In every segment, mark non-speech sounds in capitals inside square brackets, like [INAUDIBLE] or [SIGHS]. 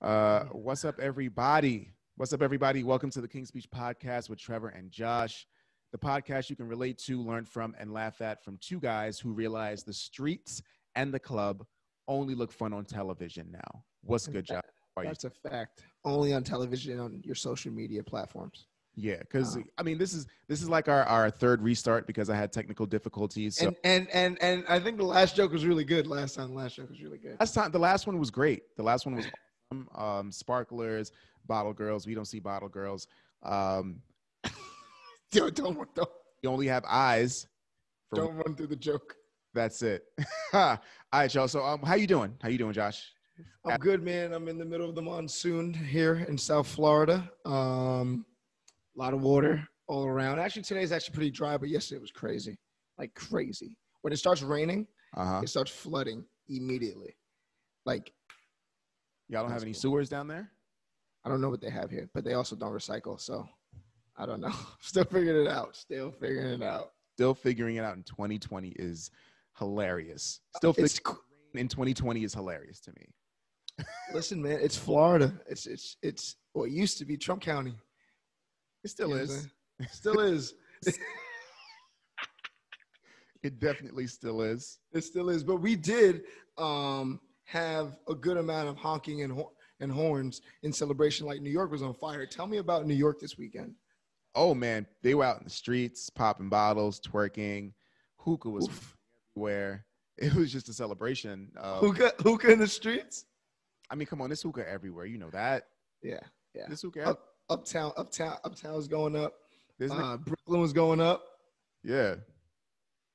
Uh, what's up, everybody? What's up, everybody? Welcome to the King's Speech podcast with Trevor and Josh. The podcast you can relate to, learn from, and laugh at from two guys who realize the streets and the club only look fun on television now. What's good, Josh? That's a fact. Only on television on your social media platforms. Yeah, because Wow. I mean, this is this is like our, our third restart because I had technical difficulties. So And and and and I think the last joke was really good last time. The last joke was really good. last time, the last one was great. The last one was. Um, sparklers, bottle girls. We don't see bottle girls. Um, [LAUGHS] Yo, don't don't you only have eyes. For don't run through the joke. That's it. [LAUGHS] All right, y'all. So, um, how you doing? How you doing, Josh? I'm good, man. I'm in the middle of the monsoon here in South Florida. Um, a lot of water all around. Actually, today's actually pretty dry, but yesterday was crazy, like crazy. When it starts raining, Uh huh. it starts flooding immediately. Like Y'all don't have any cool. sewers down there? I don't know what they have here, but they also don't recycle. So I don't know. [LAUGHS] Still figuring it out. Still figuring it out. Still figuring it out in 2020 is hilarious. Still It's in 2020 is hilarious to me. [LAUGHS] listen, man. It's Florida. It's it's it's what used to be Trump County. It still You know what I'm is. saying? Still is. [LAUGHS] It definitely still is. it still is. But we did um, have a good amount of honking and hor- and horns in celebration. Like New York was on fire. Tell me about New York this weekend. Oh man, they were out in the streets, popping bottles, twerking. Hookah was Oof. everywhere. It was just a celebration. Uh, Hookah, hookah in the streets. I mean, come on, this hookah everywhere. You know that. Yeah, yeah. This hookah. Up, uptown, uptown, uptown was going up. Uh, Brooklyn was going up. yeah.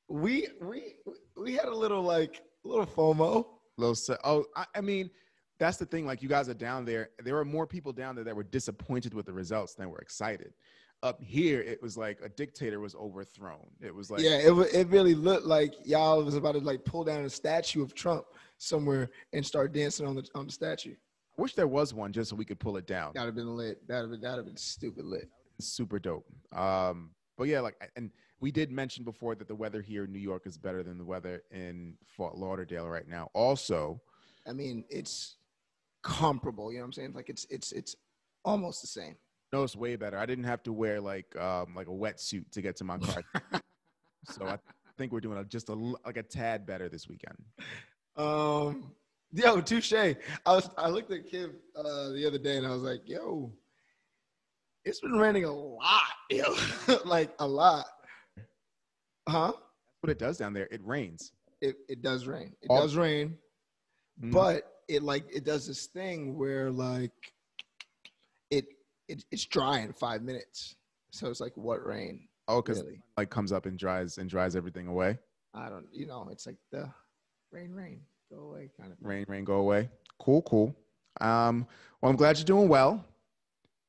we we we had a little like a little FOMO. Little se- oh, I, I mean, that's the thing. Like you guys are down there. There were more people down there that were disappointed with the results than were excited. Up here, it was like a dictator was overthrown. It was like, yeah, it it really looked like y'all was about to like pull down a statue of Trump somewhere and start dancing on the on the statue. I wish there was one just so we could pull it down. That'd have been lit. That'd have been that'd have been stupid lit. super dope. Um, but yeah, like, and we did mention before that the weather here in New York is better than the weather in Fort Lauderdale right now. Also, I mean, it's comparable. You know what I'm saying? Like it's it's it's almost the same. no, it's way better. I didn't have to wear like um like a wetsuit to get to my car, [LAUGHS] so I think we're doing just a like a tad better this weekend. Um, yo, touche. I was I looked at Kim uh, the other day and I was like, yo, it's been raining a lot, yo, [LAUGHS] like a lot. Huh? That's what it does down there. It rains. It it does rain. It All- does rain, Mhm. but it like it does this thing where like it, it it's dry in five minutes. So it's like what rain? oh, because Really? like comes up and dries and dries everything away. I don't. You know, it's like the rain, rain, go away kind of. thing. Rain, rain, go away. Cool, cool. Um, well, I'm glad you're doing well.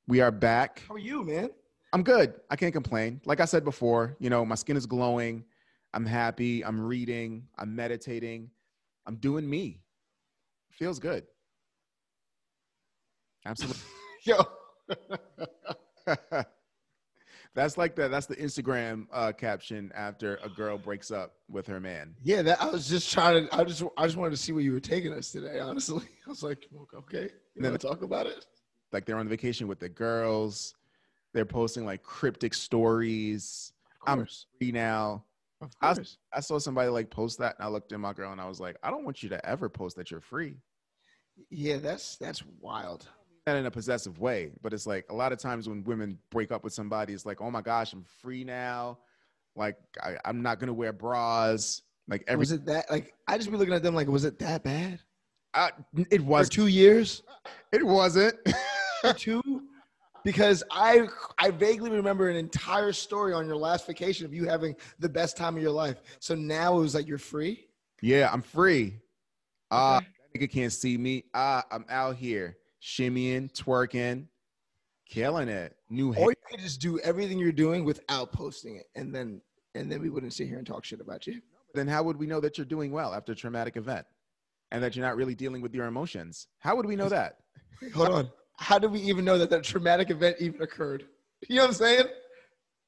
We are back. How are you, man? I'm good. I can't complain. Like I said before, you know, my skin is glowing. I'm happy. I'm reading. I'm meditating. I'm doing me. Feels good. Absolutely. [LAUGHS] Yo. [LAUGHS] that's like the that's the Instagram uh, caption after a girl breaks up with her man. Yeah, that I was just trying to. I just, I just wanted to see where you were taking us today. Honestly, [LAUGHS] I was like, okay, you Then- talk about it? Like they're on vacation with the girls. They're posting like cryptic stories. I'm free now. I. I saw somebody like post that, and I looked at my girl and I was like, I don't want you to ever post that you're free. Yeah, that's that's wild. Not in a possessive way, but it's like a lot of times when women break up with somebody, it's like, oh my gosh, I'm free now. Like I, I'm not gonna wear bras. Like every was it that? Like, I just be looking at them like, was it that bad? Uh, I, it For was. two years, It wasn't. [LAUGHS] two, because I, I vaguely remember an entire story on your last vacation of you having the best time of your life. So now it was like you're free. yeah, I'm free. Ah, Okay. that nigga can't see me. Ah, I'm out here shimmying, twerking, killing it. New. Or you could just do everything you're doing without posting it, and then and then we wouldn't sit here and talk shit about you. then how would we know that you're doing well after a traumatic event and that you're not really dealing with your emotions? How would we know that? [LAUGHS] Hold on. How do we even know that that traumatic event even occurred? [LAUGHS] You know what I'm saying?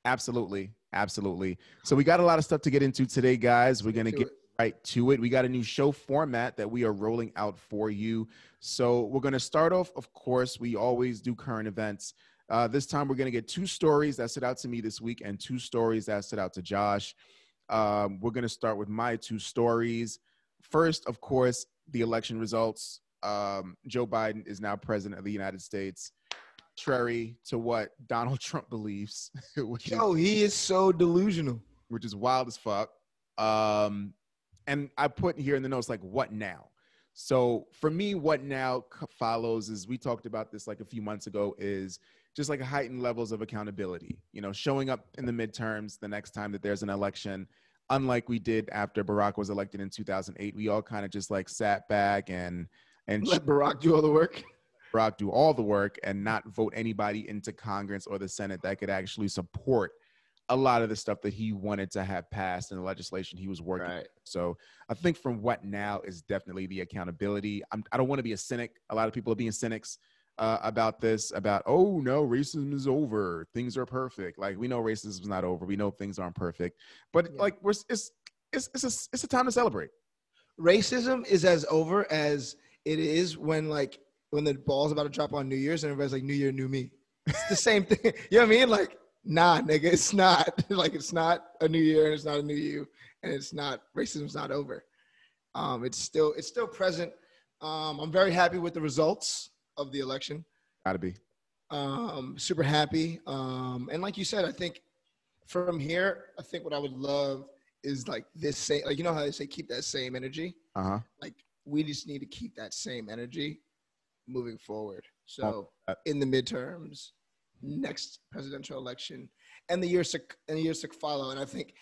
Absolutely. Absolutely. So we got a lot of stuff to get into today, guys. We're going to get right to it. We got a new show format that we are rolling out for you. So we're going to start off, of course, we always do current events. Uh, this time we're going to get two stories that stood out to me this week and two stories that stood out to Josh. Um, we're going to start with my two stories. First, of course, the election results. Um, Joe Biden is now president of the United States. Contrary to what Donald [LAUGHS] Trump believes, [LAUGHS] which Yo, is, he is so delusional. Which is wild as fuck. Um, and I put here in the notes like, what now? So for me, what now follows is we talked about this like a few months ago is just like heightened levels of accountability. You know, showing up in the midterms the next time that there's an election, unlike we did after Barack was elected in 2008. We all kind of just like sat back and and let Barack do all the work. [LAUGHS] Barack do all the work and not vote anybody into Congress or the Senate that could actually support a lot of the stuff that he wanted to have passed in the legislation he was working. Right. So I think from what now is definitely the accountability. I'm, I do not want to be a cynic. A lot of people are being cynics uh, about this. About oh no, racism is over. Things are perfect. Like we know racism is not over. We know things aren't perfect. But yeah. like we're it's it's it's a, it's a time to celebrate. Racism is as over as it is when like when the ball's about to drop on New Year's and everybody's like New Year, new me. It's the same [LAUGHS] thing. You know what I mean? Like nah, nigga, it's not. [LAUGHS] like it's not a new year and it's not a new you and it's not racism's not over. Um, it's still it's still present. Um, I'm very happy with the results of the election. Gotta be. Um, super happy. Um, and like you said, I think from here, I think what I would love is like this same, like you know how they say keep that same energy. Uh huh. Like we just need to keep that same energy moving forward. So oh, in the midterms, next presidential election and the years to and the years to follow. And I think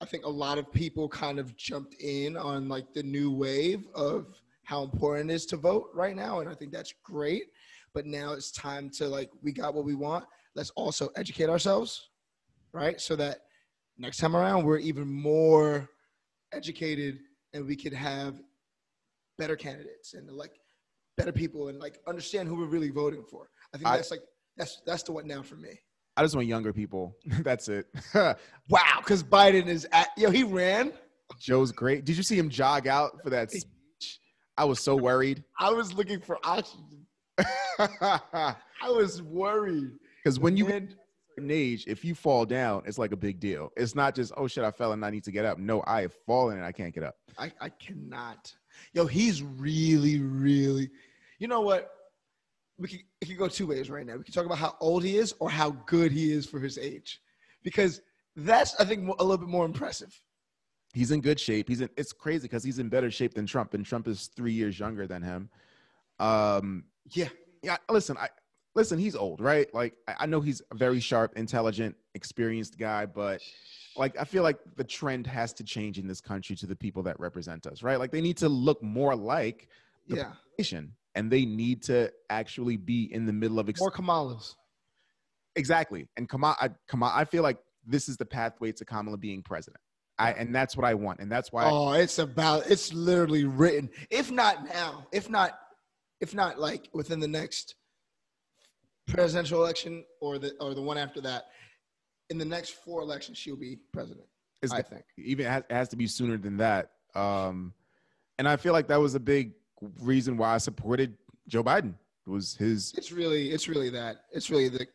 I think a lot of people kind of jumped in on like the new wave of how important it is to vote right now. And I think that's great. But now it's time to like we got what we want. Let's also educate ourselves, right? So that next time around we're even more educated and we could have better candidates and like better people and like understand who we're really voting for. I think that's like that's that's the what now for me. I just want younger people. [LAUGHS] That's it. [LAUGHS] wow, because Biden is at yo, he ran. Joe's great. Did you see him jog out for that speech? I was so worried. [LAUGHS] I was looking for oxygen. I was worried. Because when you get an age, if you fall down, it's like a big deal. It's not just, oh shit, I fell and I need to get up. No, I have fallen and I can't get up. I, I cannot. Yo, he's really, really. You know what? we can, it can go two ways right now. We can talk about how old he is or how good he is for his age, because that's I think a little bit more impressive. He's in good shape. He's in. It's crazy because he's in better shape than Trump, and Trump is three years younger than him. Um, yeah, yeah. Listen, I listen. He's old, right? Like I, know he's a very sharp, intelligent, experienced guy, but like I feel like the trend has to change in this country to the people that represent us, right? Like they need to look more like the yeah. population and they need to actually be in the middle of ex- more Kamalas. Exactly, and Kamala, I, Kamala, I feel like this is the pathway to Kamala being president. I, and that's what I want, and that's why. Oh, I, it's about it's literally written. If not now, if not, if not like within the next presidential election or the or the one after that, in the next four elections, she'll be president. It's I think even it has, it has to be sooner than that. Um, and I feel like that was a big reason why I supported Joe Biden was his. It's really, it's really that. It's really the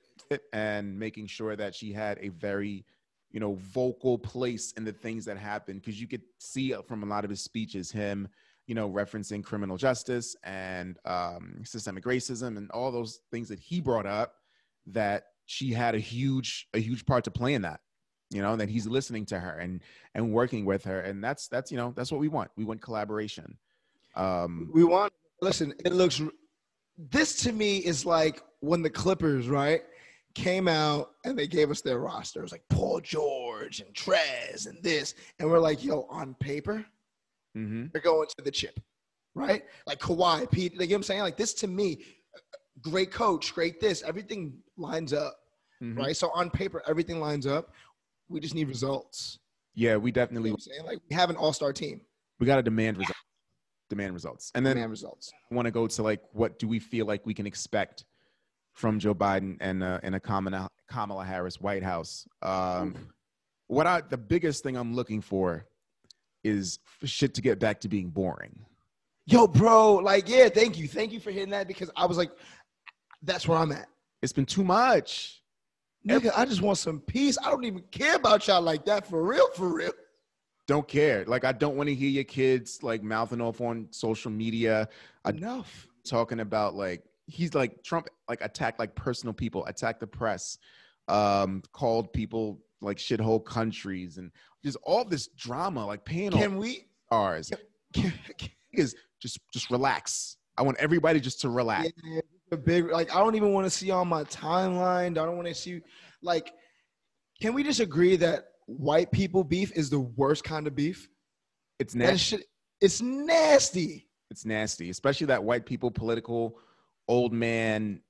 and making sure that she had a very, you know, vocal place in the things that happened because you could see from a lot of his speeches him, you know, referencing criminal justice and um, systemic racism and all those things that he brought up that she had a huge a huge part to play in that you know that he's listening to her and and working with her and that's that's you know that's what we want we want collaboration um, we want listen. It looks. This to me is like when the Clippers right came out and they gave us their rosters like Paul George and Trez and this, and we're like, yo, on paper, mm-hmm. they're going to the chip, right? Like Kawhi, Pete. Like you know what I'm saying? Like this to me, great coach, great this, everything lines up, mm-hmm. right? So on paper, everything lines up. We just need results. Yeah, we definitely. You know saying? Like we have an all-star team. We got to demand results demand results. And then demand results. I want to go to like what do we feel like we can expect from Joe Biden and uh, and a Kamala, Kamala Harris White House. Um, what I the biggest thing I'm looking for is shit to get back to being boring. Yo, bro, like, yeah, thank you. Thank you for hitting that because I was like, that's where I'm at. It's been too much. Nigga, I just want some peace. I don't even care about y'all like that for real, for real. Don't care. Like I don't want to hear your kids like mouthing off on social media. Enough. talking about like he's like Trump like attacked like personal people, attacked the press, um, called people like shithole countries, and just all this drama, like paying Can we? stars. [LAUGHS] Is just just relax. I want everybody just to relax. Yeah, a big like I don't even want to see on my timeline. I don't want to see like. Can we just agree that white people beef is the worst kind of beef? It's nasty. shit, it's nasty. It's nasty, especially that white people political old man.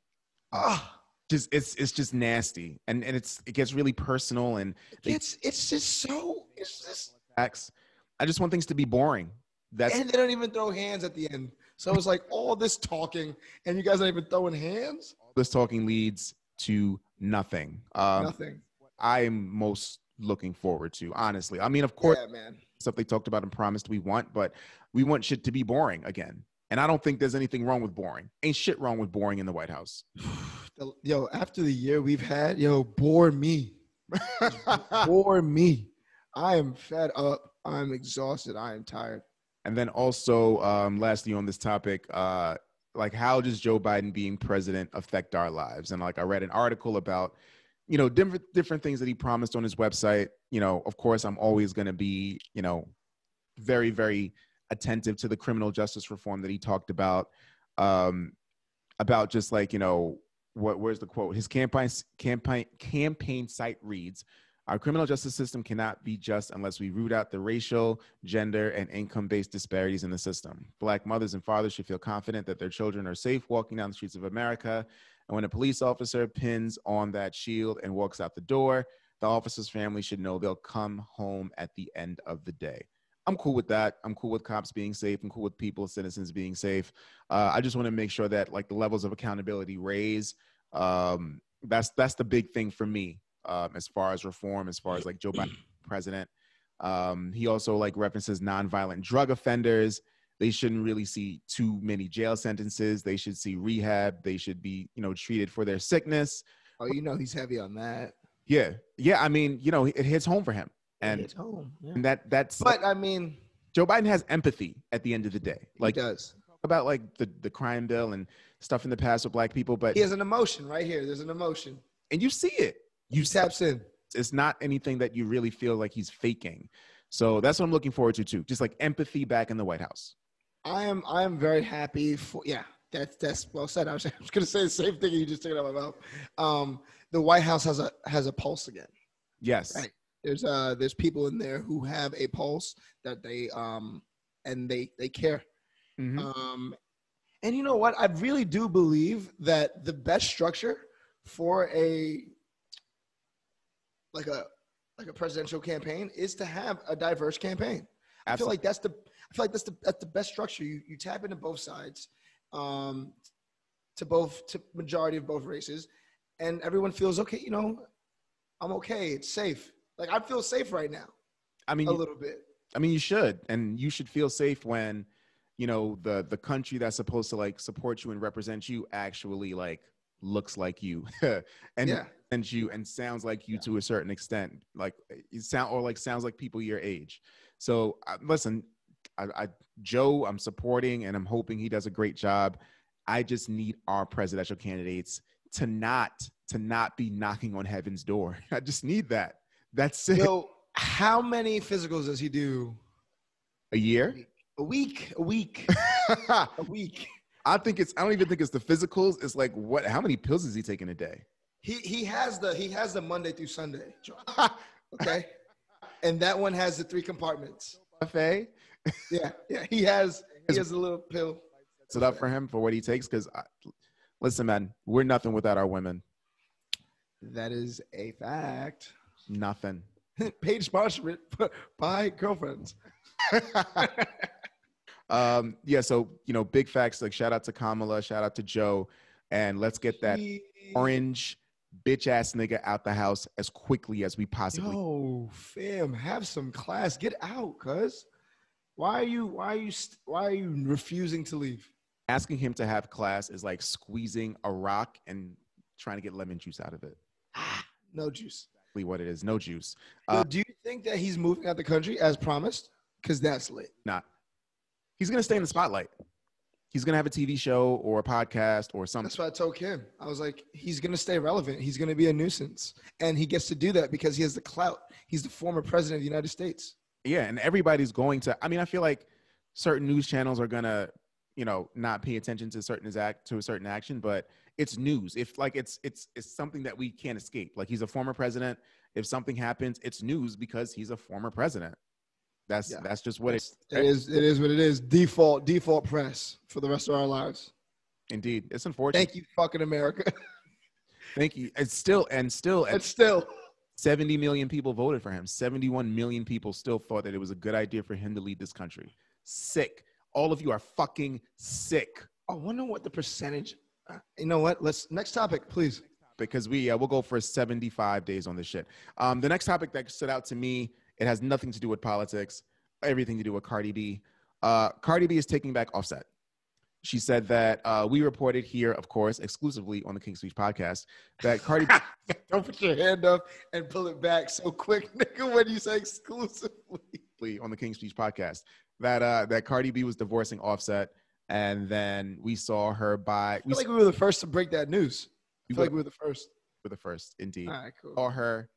Ah, Just it's it's just nasty, and and it's it gets really personal and it's it's just so it's just facts. I just want things to be boring. That's and they don't even throw hands at the end. So it's like all this talking and you guys aren't even throwing hands. this talking leads to nothing. Um, Nothing. I'm most looking forward to, honestly. I mean, of course, yeah, man. stuff they talked about and promised we want, but we want shit to be boring again. And I don't think there's anything wrong with boring. Ain't shit wrong with boring in the White House. [SIGHS] [SIGHS] [SIGHS] Yo, after the year we've had, yo, bore me. [LAUGHS] Bore me. I am fed up. I'm exhausted. I am tired. and then also, um, lastly, on this topic, uh, like how does Joe Biden being president affect our lives? And like I read an article about, you know, different different things that he promised on his website. You know, of course, I'm always going to be, you know, very very attentive to the criminal justice reform that he talked about, um, about just like you know what where's the quote? His campaign campaign campaign site reads. Our criminal justice system cannot be just unless we root out the racial, gender, and income based disparities in the system. Black mothers and fathers should feel confident that their children are safe walking down the streets of America. And when a police officer pins on that shield and walks out the door, the officer's family should know they'll come home at the end of the day. I'm cool with that. I'm cool with cops being safe. I'm cool with people, citizens being safe. Uh, I just want to make sure that like the levels of accountability raise. Um, that's that's the big thing for me um, as far as reform, as far as like Joe Biden [CLEARS THROAT] president. Um, he also like references nonviolent drug offenders. They shouldn't really see too many jail sentences. They should see rehab. They should be, you know, treated for their sickness. Oh, you know he's heavy on that. Yeah, yeah. I mean, you know, it hits home for him, and. Yeah. and that that's But I mean, Joe Biden has empathy at the end of the day. Like he does. about like the the crime bill and stuff in the past with black people, but He has an emotion right here. There's an emotion. and you see it. You He taps in. it's not anything that you really feel like he's faking. So that's what I'm looking forward to too. Just like empathy back in the White House. I am I am very happy for yeah. That's that's well said. [LAUGHS] I was, I was gonna say the same thing you just took it out of my mouth. Um, the White House has a has a pulse again. Yes. Right. There's uh there's people in there who have a pulse that they um and they they care. Mhm. Um, and you know what? I really do believe that the best structure for a like a like a presidential campaign is to have a diverse campaign. I feel like that's the I feel like that's the that's the best structure. You you tap into both sides, um, to both to majority of both races, and everyone feels okay. You know, I'm okay. It's safe. Like I feel safe right now I mean, a little bit. I mean, you should, and you should feel safe when, you know, the the country that's supposed to like support you and represent you actually like looks like you, [LAUGHS] and Yeah. and you and sounds like you to a certain extent, like you sound or like sounds like people your age. So uh, listen, I, I Joe, I'm supporting and I'm hoping he does a great job. I just need our presidential candidates to not to not be knocking on heaven's door. [LAUGHS] I just need that. That's it. Yo, how many physicals does he do? a year. A week. A week. [LAUGHS] a week. I think it's. I don't even think it's the physicals. It's like what? How many pills is he taking a day? He he has the he has the Monday through Sunday. [LAUGHS] Okay. and that one has the three compartments. Buffet. Yeah. Yeah. He has he has a little pill. Is it up for him for what he takes? Because listen, man, we're nothing without our women. That is a fact. Nothing. [LAUGHS] Paid sponsored by girlfriends. [LAUGHS] Um, yeah. So you know, big facts. Like shout out to Kamala. Shout out to Joe. And let's get that orange bitch ass nigga out the house as quickly as we possibly. Oh, fam, have some class. Get out, cuz. Why are you? Why are you? Why are you refusing to leave? Asking him to have class is like squeezing a rock and trying to get lemon juice out of it. No juice. What it is, no juice. Uh, do you think that he's moving out the country as promised? Because that's lit. Not. He's gonna stay in the spotlight. He's gonna have a TV show or a podcast or something. That's what I told Kim. I was like, he's gonna stay relevant. He's gonna be a nuisance, and he gets to do that because he has the clout. He's the former president of the United States. Yeah, and everybody's going to. I mean, I feel like certain news channels are gonna, you know, not pay attention to certain act to a certain action, but it's news. If like it's it's it's something that we can't escape. Like he's a former president. If something happens, it's news because he's a former president. That's Yeah. that's just what it It is. It is what it is. Default. Default press for the rest of our lives. indeed. It's unfortunate. Thank you, fucking America. [LAUGHS] Thank you. It's still and still and still, 70 million people voted for him. 71 million people still thought that it was a good idea for him to lead this country. Sick. All of you are fucking sick. I wonder what the percentage. Uh, You know what? Let's next topic, please. Because we uh, we'll go for 75 days on this shit. Um, the next topic that stood out to me, it has nothing to do with politics, everything to do with Cardi B. Uh, Cardi B is taking back Offset. She said that uh, we reported here, of course, exclusively on the King Speech podcast, that Cardi [LAUGHS] Don't put your hand up and pull it back so quick, [LAUGHS] nigga. When you say exclusively, [LAUGHS] on the King Speech podcast that uh, that Cardi B was divorcing Offset, and then we saw her buy. I We feel like we were the first to break that news. I We like were- we were the first. We were the first, indeed. All right, cool. saw her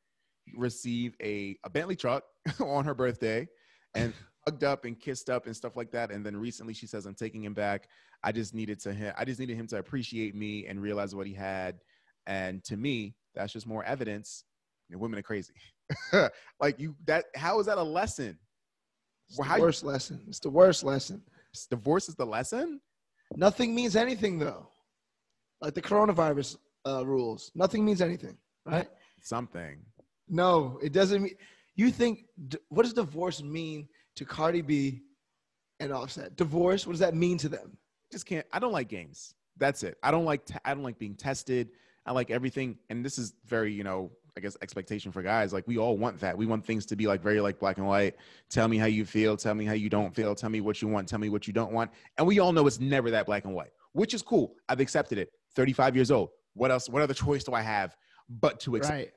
receive a, a Bentley truck [LAUGHS] on her birthday and [LAUGHS] hugged up and kissed up and stuff like that. And then recently she says, I'm taking him back. I just needed to him, I just needed him to appreciate me and realize what he had. And to me, that's just more evidence that women are crazy. [LAUGHS] like you that how is that a lesson? It's the how you- worst lesson. It's the worst lesson. Divorce is the lesson? Nothing means anything though. Like the coronavirus uh, rules, nothing means anything, right? Something. No, it doesn't mean. You think what does divorce mean to Cardi B and Offset? Divorce, what does that mean to them? just can't i don't like games that's it i don't like te- i don't like being tested i like everything and this is very you know i guess expectation for guys like we all want that. We want things to be like very like black and white. Tell me how you feel. Tell me how you don't feel. Tell me what you want. Tell me what you don't want. And we all know it's never that black and white which is cool. I've accepted it. 35 years old. What else what other choice do i have but to accept Right.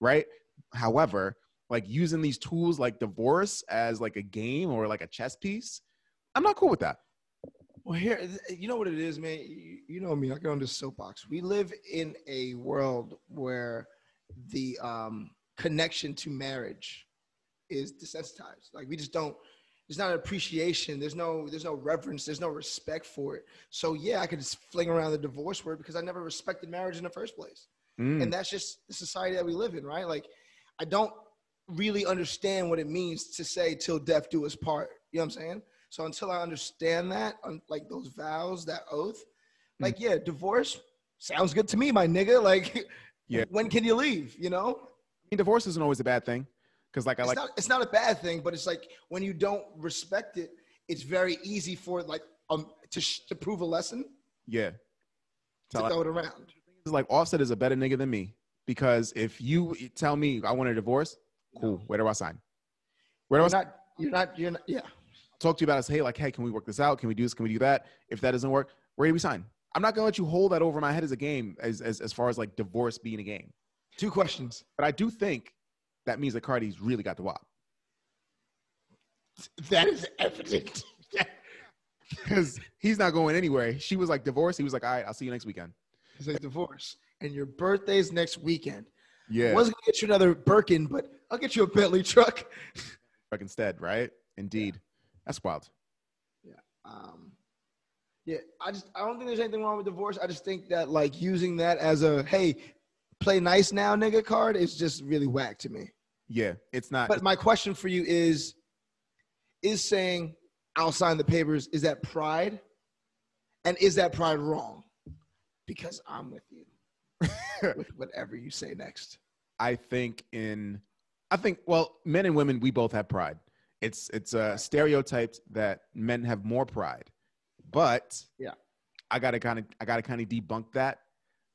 right? However like using these tools like divorce as like a game or like a chess piece i'm not cool with that. Well, here, you know what it is, man. You, you know me. I get on this soapbox. We live in a world where the um, connection to marriage is desensitized. Like we just don't. There's not an appreciation. There's no. There's no reverence. There's no respect for it. So yeah, I could just fling around the divorce word because I never respected marriage in the first place. Mm, and that's just the society that we live in, right? Like, I don't really understand what it means to say "till death do us part." You know what I'm saying? So until I understand that, like those vows, that oath, like yeah, divorce sounds good to me, my nigga. [LAUGHS] Like, Yeah. when can you leave? You know, I mean, divorce isn't always a bad thing because like i it's like not it's not a bad thing, but it's like when you don't respect it, it's very easy for like um to sh- to prove a lesson yeah to Tell- throw it around. It's like Offset is a better nigga than me because if you tell me I want a divorce, cool. Where do I sign? Where do I You're sign? not. You're not. You're not. Yeah. talk to you about it? Say, hey, like, hey, can we work this out? Can we do this? Can we do that? If that doesn't work, where do we sign? I'm not gonna let you hold that over my head as a game, as as, as far as like divorce being a game. Two questions. But I do think that means that Cardi's really got the wop That is evident. [LAUGHS] because he's not going anywhere. She was like divorce. He was like, all right, I'll see you next weekend. It's a divorce, and your birthday's next weekend. Yeah, I wasn't gonna get you another Birkin, but I'll get you a Bentley truck. Fuck instead, right? Indeed, that's wild. Yeah. Um, yeah, I just I don't think there's anything wrong with divorce. I just think that like using that as a hey, play nice now, nigga card is just really whack to me. Yeah, it's not. But my question for you is: Is saying I'll sign the papers is that pride, and is that pride wrong? Because I'm with you [LAUGHS] with whatever you say next. I think in I think well, men and women we both have pride. It's it's uh, stereotyped that men have more pride, but Yeah. I gotta kind of I gotta kind of debunk that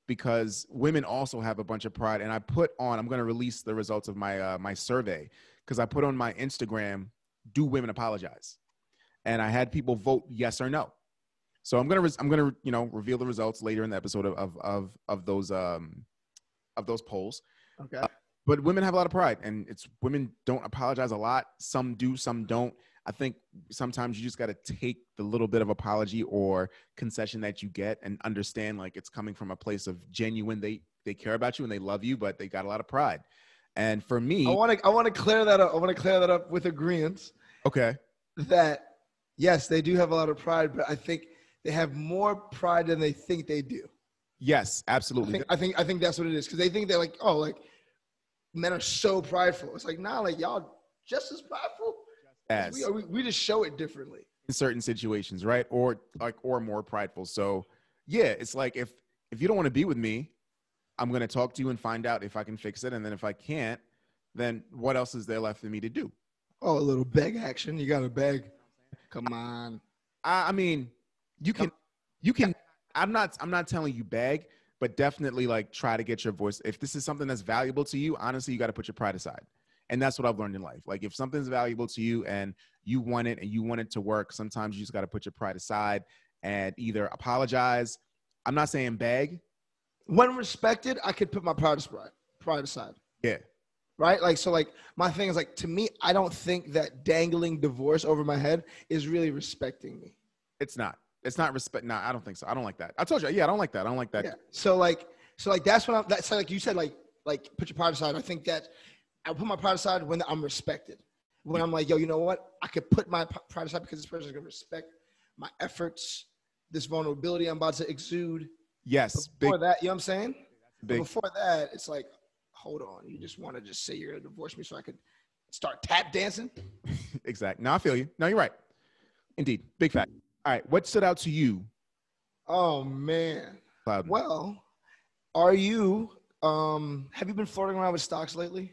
because women also have a bunch of pride. And I put on I'm gonna release the results of my uh, my survey because I put on my Instagram. Do women apologize? and I had people vote yes or no. So I'm gonna res- I'm gonna you know reveal the results later in the episode of of of, of those um of those polls. Okay. Uh, But women have a lot of pride, and it's women don't apologize a lot. Some do, some don't. I think sometimes you just got to take the little bit of apology or concession that you get and understand like it's coming from a place of genuine they they care about you and they love you, but they got a lot of pride. And for me, I want to I want to clear that up. I want to clear that up with agreement okay, that yes, they do have a lot of pride, but I think they have more pride than they think they do. yes, I absolutely. think I think I think that's what it is because they think they're like oh like men are so prideful. It's like nah, like y'all just as prideful. As We, we, just show it differently. in certain situations, right? Or like or more prideful. So yeah, it's like if if you don't want to be with me, I'm gonna talk to you and find out if I can fix it, and then if I can't, then what else is there left for me to do? Oh, a little beg action. You got to beg. Come on. I, I mean, you can, you can. I'm not. I'm not telling you beg, but definitely like try to get your voice. If this is something that's valuable to you, honestly, you got to put your pride aside. And that's what I've learned in life. Like if something's valuable to you and you want it and you want it to work, sometimes you just got to put your pride aside and either apologize. I'm not saying beg. When respected, I could put my pride aside. Pride aside. Yeah. right? Like, so, like, my thing is like, to me, I don't think that dangling divorce over my head is really respecting me. It's not. It's not respect. No, I don't think so. I don't like that. I told you. Yeah, I don't like that. I don't like that. Yeah. So, like, so like that's what I'm. That's like you said, like, like put your pride aside. I think that I put my pride aside when I'm respected. When I'm like, yo, you know what? I could put my pride aside because this person is gonna respect my efforts, this vulnerability I'm about to exude. Yes. Big. Before that, you know what I'm saying? Before that, it's like, hold on, you just want to just say you're gonna divorce me so I could start tap dancing? [LAUGHS] Exact. No, I feel you. No, you're right. Indeed. Big fact. All right. What stood out to you, Oh man. Cloud? Well, are you? Um, have you been flirting around with stocks lately?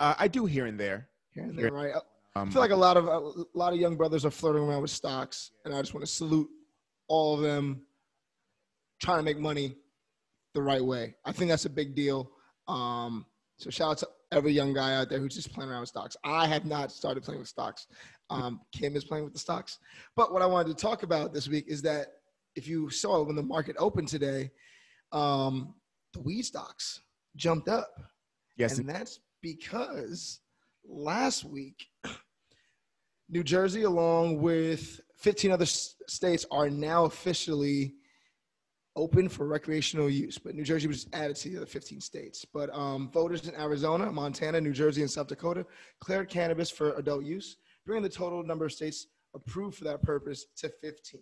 Uh, I do here and there. Here and there, right? I Um, feel like a lot of a lot of young brothers are flirting around with stocks, and I just want to salute all of them trying to make money the right way. I think that's a big deal. Um, so shout out to every young guy out there who's just playing around with stocks. I have not started playing with stocks. Um, Kim is playing with the stocks. But what I wanted to talk about this week is that if you saw when the market opened today, um, the weed stocks jumped up. yes. And that's because last week, New Jersey, along with 15 other states, are now officially open for recreational use. But New Jersey was added to the other 15 states. But um, voters in Arizona, Montana, New Jersey, and South Dakota cleared cannabis for adult use, bringing the total number of states approved for that purpose to 15.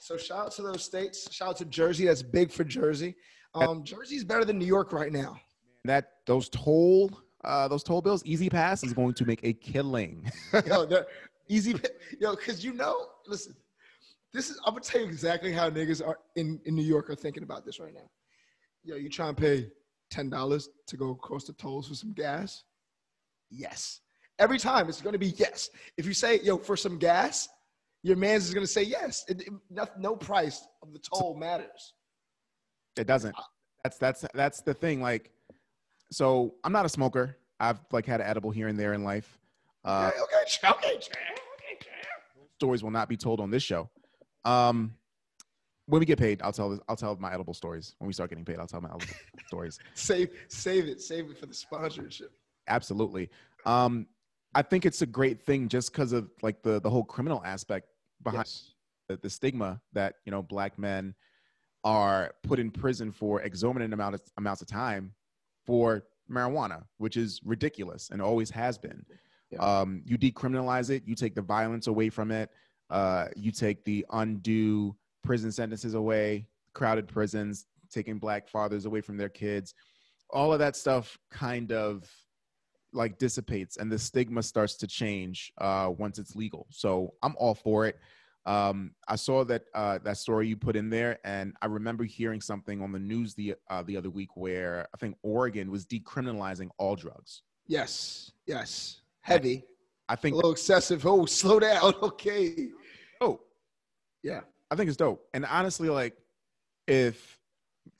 So shout out to those states. Shout out to Jersey. That's big for Jersey. Um, Jersey's better than New York right now. that those toll uh, those toll bills, E-ZPass is going to make a killing. [LAUGHS] yo, [LAUGHS] they're easy. Yo, because you know, listen, this is. I'm gonna tell you exactly how niggas are in in New York are thinking about this right now. Yo, you trying to pay ten dollars to go across the tolls for some gas? Yes. Every time it's gonna be yes. If you say yo for some gas, your man's is gonna say yes. It, it- no, no price of the toll matters. It doesn't. That's that's that's the thing. Like, so I'm not a smoker. I've like had an edible here and there in life. Uh, okay, okay, okay, okay. stories will not be told on this show. Um, when we get paid, I'll tell I'll tell my edible stories. When we start getting paid, I'll tell my edible [LAUGHS] stories. Save, save it, save it for the sponsorship. Absolutely. Um, I think it's a great thing just because of like the the whole criminal aspect behind Yes. the, the stigma that you know black men are put in prison for exorbitant amount of, amounts of time for marijuana, which is ridiculous and always has been. Yeah. Um, you decriminalize it, you take the violence away from it, uh, you take the undue prison sentences away, crowded prisons, taking black fathers away from their kids. All of that stuff kind of like dissipates and the stigma starts to change uh, once it's legal. So I'm all for it. Um, I saw that uh, that story you put in there, and I remember hearing something on the news the uh, the other week where I think Oregon was decriminalizing all drugs. Yes, yes. Heavy. I think a little excessive. Oh, [LAUGHS] slow down. Okay. oh, Yeah. I think it's dope. And honestly, like if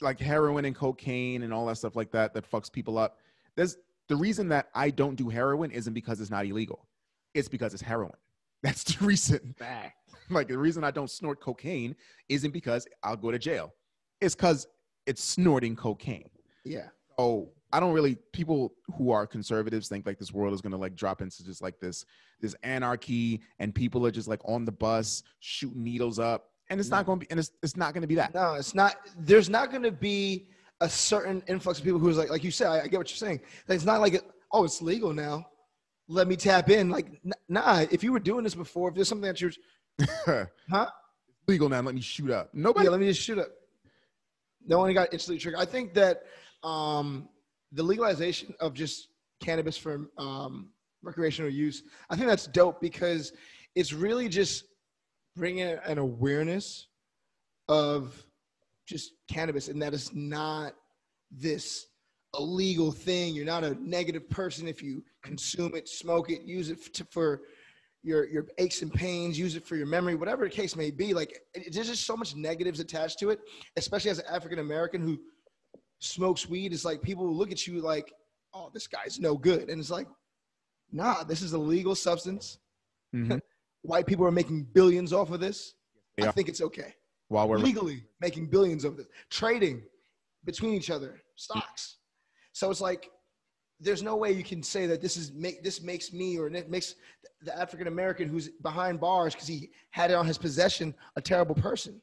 like heroin and cocaine and all that stuff like that that fucks people up, there's the reason that I don't do heroin isn't because it's not illegal. It's because it's heroin. [LAUGHS] That's the reason. Fact. [LAUGHS] Like the reason I don't snort cocaine isn't because I'll go to jail. It's because it's snorting cocaine. Yeah. So I don't really people who are conservatives think like this world is gonna like drop into just like this this anarchy and people are just like on the bus shooting needles up. And it's not gonna be and it's it's not gonna be that. No, it's not. There's not going to be a certain influx of people who's like, like you said. I, I get what you're saying. Like, It's not like, oh, it's legal now. Let me tap in. Like, nah. If you were doing this before, if there's something that you're, [LAUGHS] huh? Legal now, let me shoot up. Nobody Yeah, let me just shoot up. No one got instantly triggered. I think that um, the legalization of just cannabis for um, recreational use, I think that's dope because it's really just bringing an awareness of just cannabis and that it's not this illegal thing. You're not a negative person if you consume it, smoke it, use it to, for your your aches and pains, use it for your memory, whatever the case may be. Like it, there's just so much negatives attached to it, especially as an African American who smokes weed. It's like people look at you like, "Oh, this guy's no good," and it's like, "Nah, this is a legal substance. Mhm. [LAUGHS] White people are making billions off of this. They I think it's okay. while we're legally making billions of this, trading between each other, stocks. So it's like there's no way you can say that this is make this makes me or it makes the African American who's behind bars because he had it on his possession a terrible person.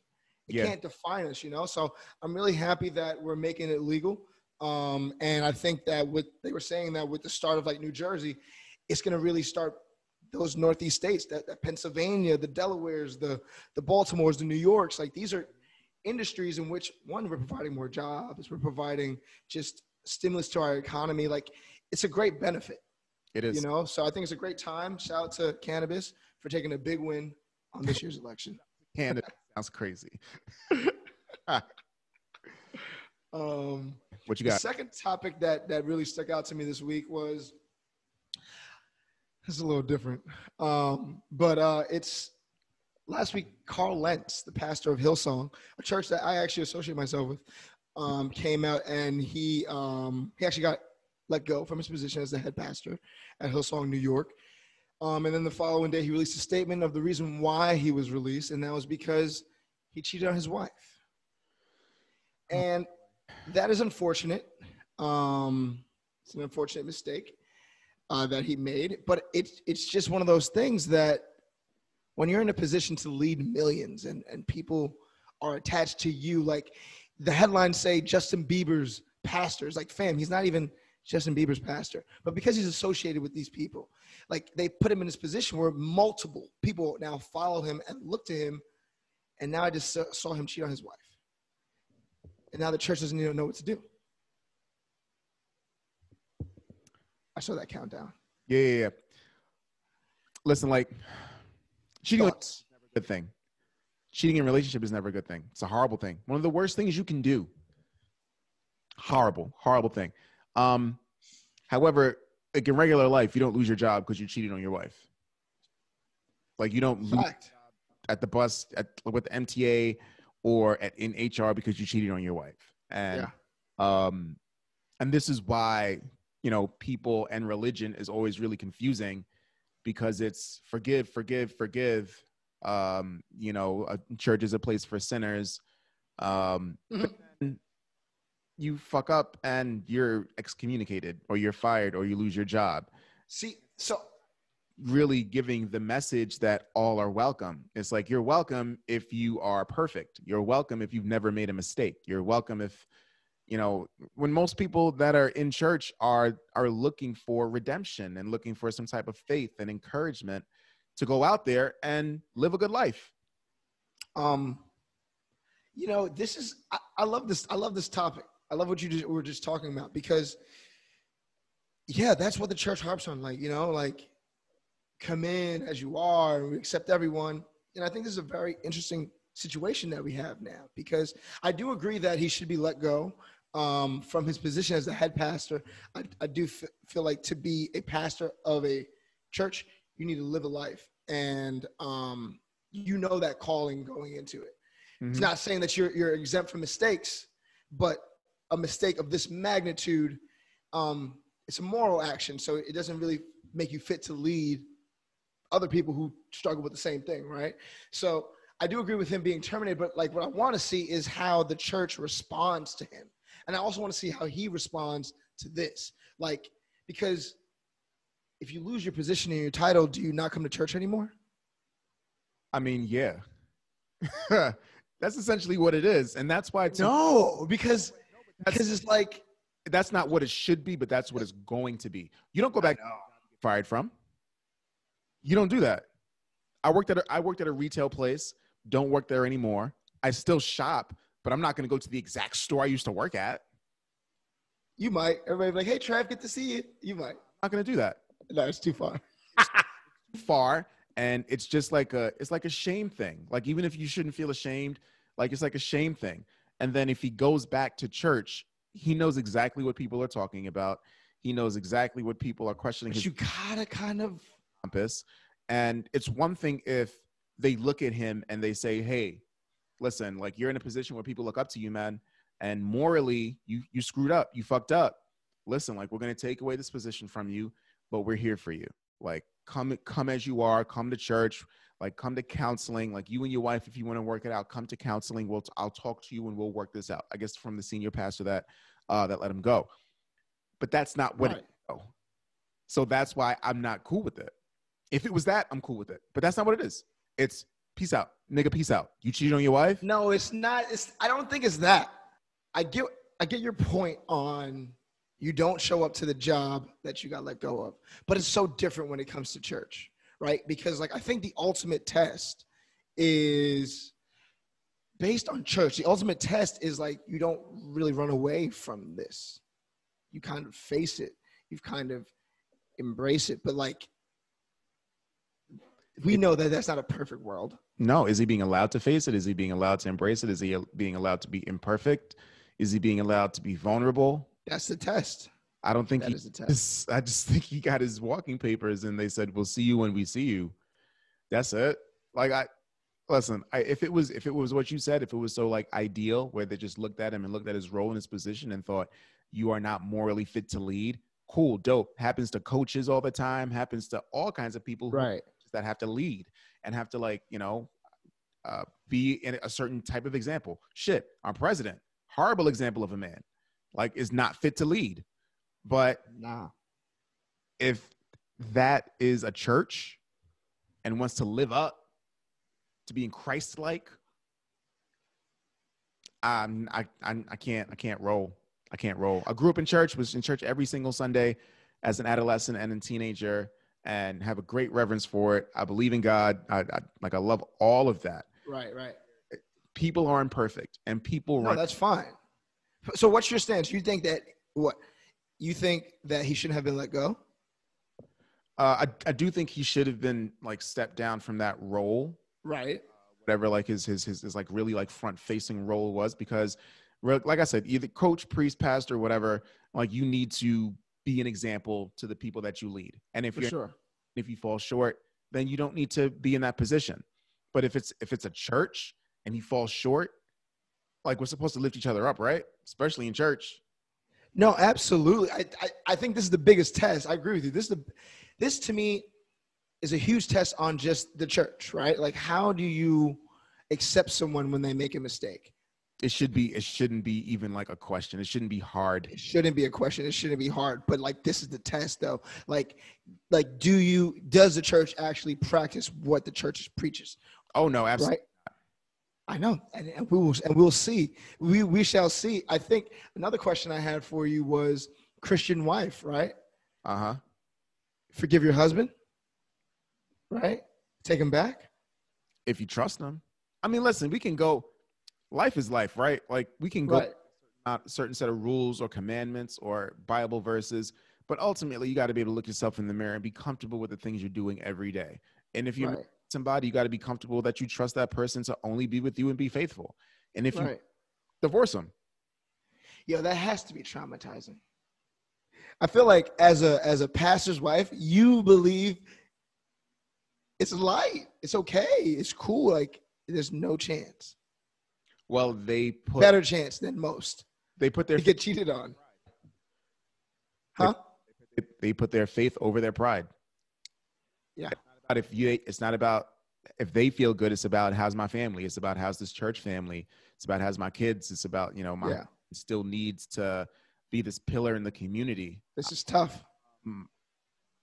It Yeah. can't define us, you know. So I'm really happy that we're making it legal. Um, and I think that with they were saying that with the start of like New Jersey, it's going to really start those northeast states, that, that Pennsylvania, the Delawares, the the Baltimores, the New Yorks. Like these are industries in which one we're providing more jobs, we're providing just stimulus to our economy. Like it's a great benefit, it is you know. So I think it's a great time. Shout out to cannabis for taking a big win on this year's election. [LAUGHS] Canada sounds crazy. [LAUGHS] Um, What you the got? second topic that that really stuck out to me this week was this is a little different, um, but uh, it's last week. Carl Lentz, the pastor of Hillsong, a church that I actually associate myself with, um, came out and he um, he actually got let go from his position as the head pastor at Hillsong, New York. Um, and then the following day, he released a statement of the reason why he was released, and that was because he cheated on his wife. And that is unfortunate. Um, it's an unfortunate mistake uh, that he made, but it's it's just one of those things that when you're in a position to lead millions and and people are attached to you, like the headlines say, Justin Bieber's pastor is like, fam, he's not even Justin Bieber's pastor, but because he's associated with these people, like they put him in this position where multiple people now follow him and look to him, and now I just saw- him cheat on his wife and now the church doesn't even know what to do. I saw that countdown. Yeah, yeah, yeah. Listen, like cheating is never a good thing. Cheating in a relationship is never a good thing. It's a horrible thing. One of the worst things you can do. Horrible, horrible thing. Um, however, like in regular life, you don't lose your job because you cheated on your wife. Like you don't lose at the bus at with the MTA or at in HR because you cheated on your wife. And um and this is why, you know, people and religion is always really confusing because it's forgive, forgive, forgive. Um, you know, a church is a place for sinners. Um Mhm. then you fuck up and you're excommunicated or you're fired or you lose your job See, so really giving the message that all are welcome. It's like you're welcome if you are perfect. You're welcome if you've never made a mistake. You're welcome if you know when most people that are in church are are looking for redemption and looking for some type of faith and encouragement to go out there and live a good life. um, you know, this is I, I love this. I love this topic. I love what you just, were just talking about because, yeah, that's what the church harps on. Like, you know, like come in as you are, and we accept everyone. And I think this is a very interesting situation that we have now because I do agree that he should be let go um, from his position as the head pastor. I, I do f- feel like to be a pastor of a church, you need to live a life, and um, you know that calling going into it. It's Mhm. not saying that you're you're exempt from mistakes, but a mistake of this magnitude, um, it's a moral action, so it doesn't really make you fit to lead other people who struggle with the same thing, right? So I do agree with him being terminated, but like what I want to see is how the church responds to him. And I also want to see how he responds to this. Like, because if you lose your position and your title, do you not come to church anymore? I mean, yeah. [LAUGHS] that's essentially what it is. And that's why to, No, because because it's like that's not what it should be, but that's what it's going to be. You don't go back fired from. You don't do that. I worked at a, I worked at a retail place. Don't work there anymore. I still shop, but I'm not going to go to the exact store I used to work at. you might. Everybody like, hey Trav, good to see you. You might. I'm not going to do that. No, it's too far. too Far, and it's just like a it's like a shame thing. Like even if you shouldn't feel ashamed, like it's like a shame thing. And then if he goes back to church, he knows exactly what people are talking about. He knows exactly what people are questioning But you gotta kind of compass. And it's one thing if they look at him and they say, "Hey, listen, like you're in a position where people look up to you, man, and morally you you screwed up, you fucked up. Listen, like we're gonna take away this position from you, but we're here for you. Like come come as you are, come to church, like come to counseling. Like you and your wife, if you want to work it out, come to counseling. We'll I'll talk to you and we'll work this out. I guess from the senior pastor that uh, that let him go, but that's not what. Right. It. So that's why I'm not cool with it. If it was that, I'm cool with it. But that's not what it is. It's peace out, nigga. Peace out. You cheated on your wife. No, it's not. It's I don't think it's that. I get I get your point on you don't show up to the job that you got let go of. But it's so different when it comes to church, right? Because like I think the ultimate test is based on church. The ultimate test is like you don't really run away from this. You kind of face it. You've kind of embrace it. But like we know that that's not a perfect world. No. Is he being allowed to face it? Is he being allowed to embrace it? Is he being allowed to be imperfect? Is he being allowed to be vulnerable? That's the test. I don't think That he is the test. I just [LAUGHS] think he got his walking papers and they said, "We'll see you when we see you." That's it. Like I listen, I, if it was if it was what you said, if it was so like ideal where they just looked at him and looked at his role and his position and thought you are not morally fit to lead, cool, dope. Happens to coaches all the time, happens to all kinds of people who- Right. that have to lead and have to like, you know, uh, be in a certain type of example. Shit, our president, horrible example of a man, like is not fit to lead. But Nah. if that is a church and wants to live up to being Christ-like, um, I, I, I can't, I can't roll. I can't roll. I grew up in church, was in church every single Sunday as an adolescent and a teenager, and have a great reverence for it. I believe in God. I, I like, I love all of that. Right, right. People are imperfect, and people No, run. that's fine. So what's your stance? You think that what? You think that he shouldn't have been let go? Uh, I, I do think he should have been like stepped down from that role Right. whatever like his his his, his like really like front facing role was because like i said either coach priest pastor whatever like you need to be an example to the people that you lead and if For you're sure. if you fall short then you don't need to be in that position but if it's if it's a church and he falls short like we're supposed to lift each other up right especially in church No, absolutely. I, I I think this is the biggest test. I agree with you. This is the this to me is a huge test on just the church, right? Like how do you accept someone when they make a mistake? it should be it shouldn't be even like a question it shouldn't be hard It shouldn't be a question. It shouldn't be hard. But like this is the test though. Like like do you does the church actually practice what the church preaches? oh no absolutely right? I know, and, and we will, and we'll see. We we shall see. I think another question I had for you was Christian wife, right? uh-huh Forgive your husband, right? Take him back. if you trust them. I mean, listen, we can go. Life is life, right? Like we can go Right. not a certain set of rules or commandments or Bible verses, but ultimately you got to be able to look yourself in the mirror and be comfortable with the things you're doing every day. And if you're Right. Somebody, you got to be comfortable that you trust that person to only be with you and be faithful. And if you divorce them, Yo, that has to be traumatizing. I feel like as a as a pastor's wife, you believe it's light, it's okay, it's cool. Like there's no chance, well, they put better chance than most they put their to get cheated on. Huh? they put their faith over their pride. Yeah. If you, it's not about if they feel good. It's about how's my family. It's about how's this church family. It's about how's my kids. It's about you know my Yeah. still needs to be this pillar in the community. This is tough.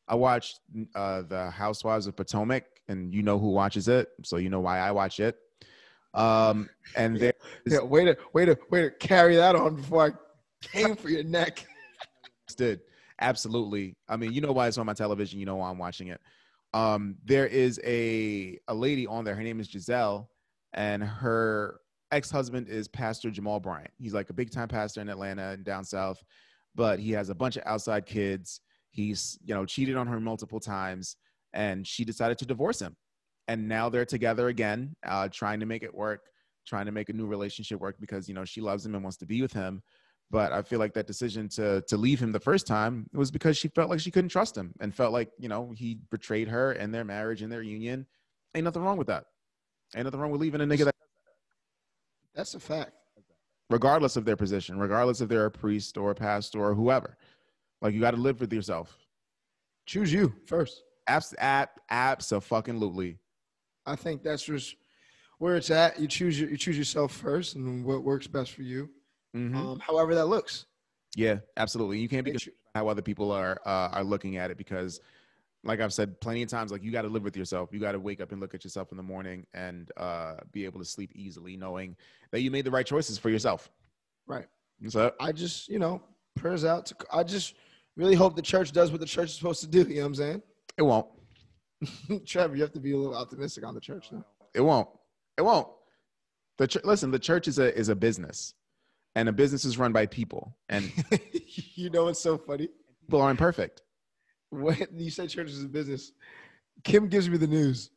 I watched uh, the Housewives of Potomac, and you know who watches it, so you know why I watch it. Um, and there Yeah, way to way to way to carry that on before I came for your neck. [LAUGHS] did absolutely. I mean, you know why it's on my television. You know why I'm watching it. Um, there is a a lady on there. Her name is Gizelle, and her ex husband is Pastor Jamal Bryant. He's like a big time pastor in Atlanta and down south, but he has a bunch of outside kids. He's you know cheated on her multiple times, and she decided to divorce him. And now they're together again, uh, trying to make it work, trying to make a new relationship work because you know she loves him and wants to be with him but I feel like that decision to to leave him the first time was because she felt like she couldn't trust him and felt like you know he betrayed her and their marriage and their union. Ain't nothing wrong with that. Ain't nothing wrong with leaving a nigga that, That's a fact. regardless of their position, regardless if they're a priest or a pastor or whoever. Like you got to live with yourself. Choose you first. Abs, ab, absolutely. I think that's just where it's at. You choose your, you choose yourself first, and what works best for you. Mhm. Um, however that looks. Yeah, absolutely. You can't be Make concerned about how other people are uh, are looking at it because, like I've said plenty of times, like you got to live with yourself. You got to wake up and look at yourself in the morning and uh, be able to sleep easily, knowing that you made the right choices for yourself. Right. So I just, you know, prayers out to. I just really hope the church does what the church is supposed to do. You know what I'm saying? it won't. [LAUGHS] Trevor, you have to be a little optimistic on the church now. It won't. It won't. The ch- listen. The church is a is a business, and a business is run by people, and [LAUGHS] you know what's so funny? people are imperfect. When you said church is a business, Kim gives me the news.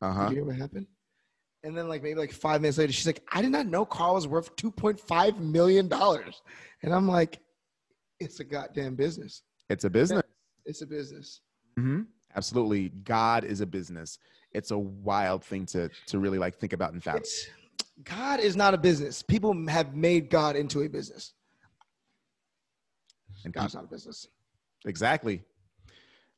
Uh Did you hear what happened? And then like maybe like five minutes later, she's like, I did not know Carl was worth two point five million dollars. And I'm like, it's a goddamn business. It's a business. It's a business. hmm Absolutely. God is a business. It's a wild thing to to really like think about and fathom. It's God is not a business. People have made God into a business. And God's not a business. Exactly.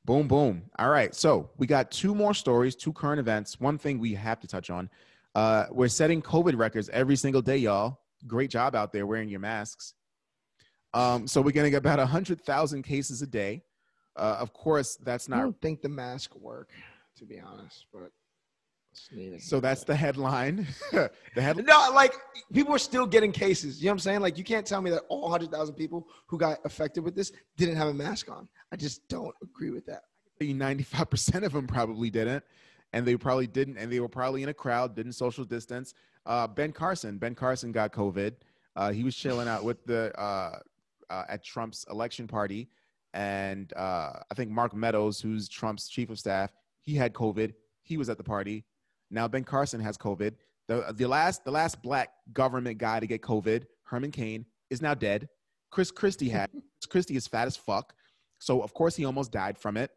Boom, boom. All right. So we got two more stories, two current events. One thing we have to touch on. Uh, we're setting COVID records every single day, y'all. Great job out there wearing your masks. Um, so we're getting about 100,000 cases a day. Uh, of course, that's I not. don't think the mask work, to be honest. But So that's the headline. [LAUGHS] the headline. No, like people are still getting cases. You know what I'm saying? Like you can't tell me that all 100,000 people who got affected with this didn't have a mask on. I just don't agree with that. 95% of them probably didn't. And they probably didn't. And they were probably in a crowd, didn't social distance. Uh, ben Carson, Ben Carson got COVID. Uh, he was chilling out with the, uh, uh, at Trump's election party. And uh, I think Mark Meadows, who's Trump's chief of staff, he had COVID. He was at the party. Now Ben Carson has COVID. The, the last the last black government guy to get COVID, Herman Cain, is now dead. Chris Christie had [LAUGHS] Chris Christie is fat as fuck. So of course he almost died from it.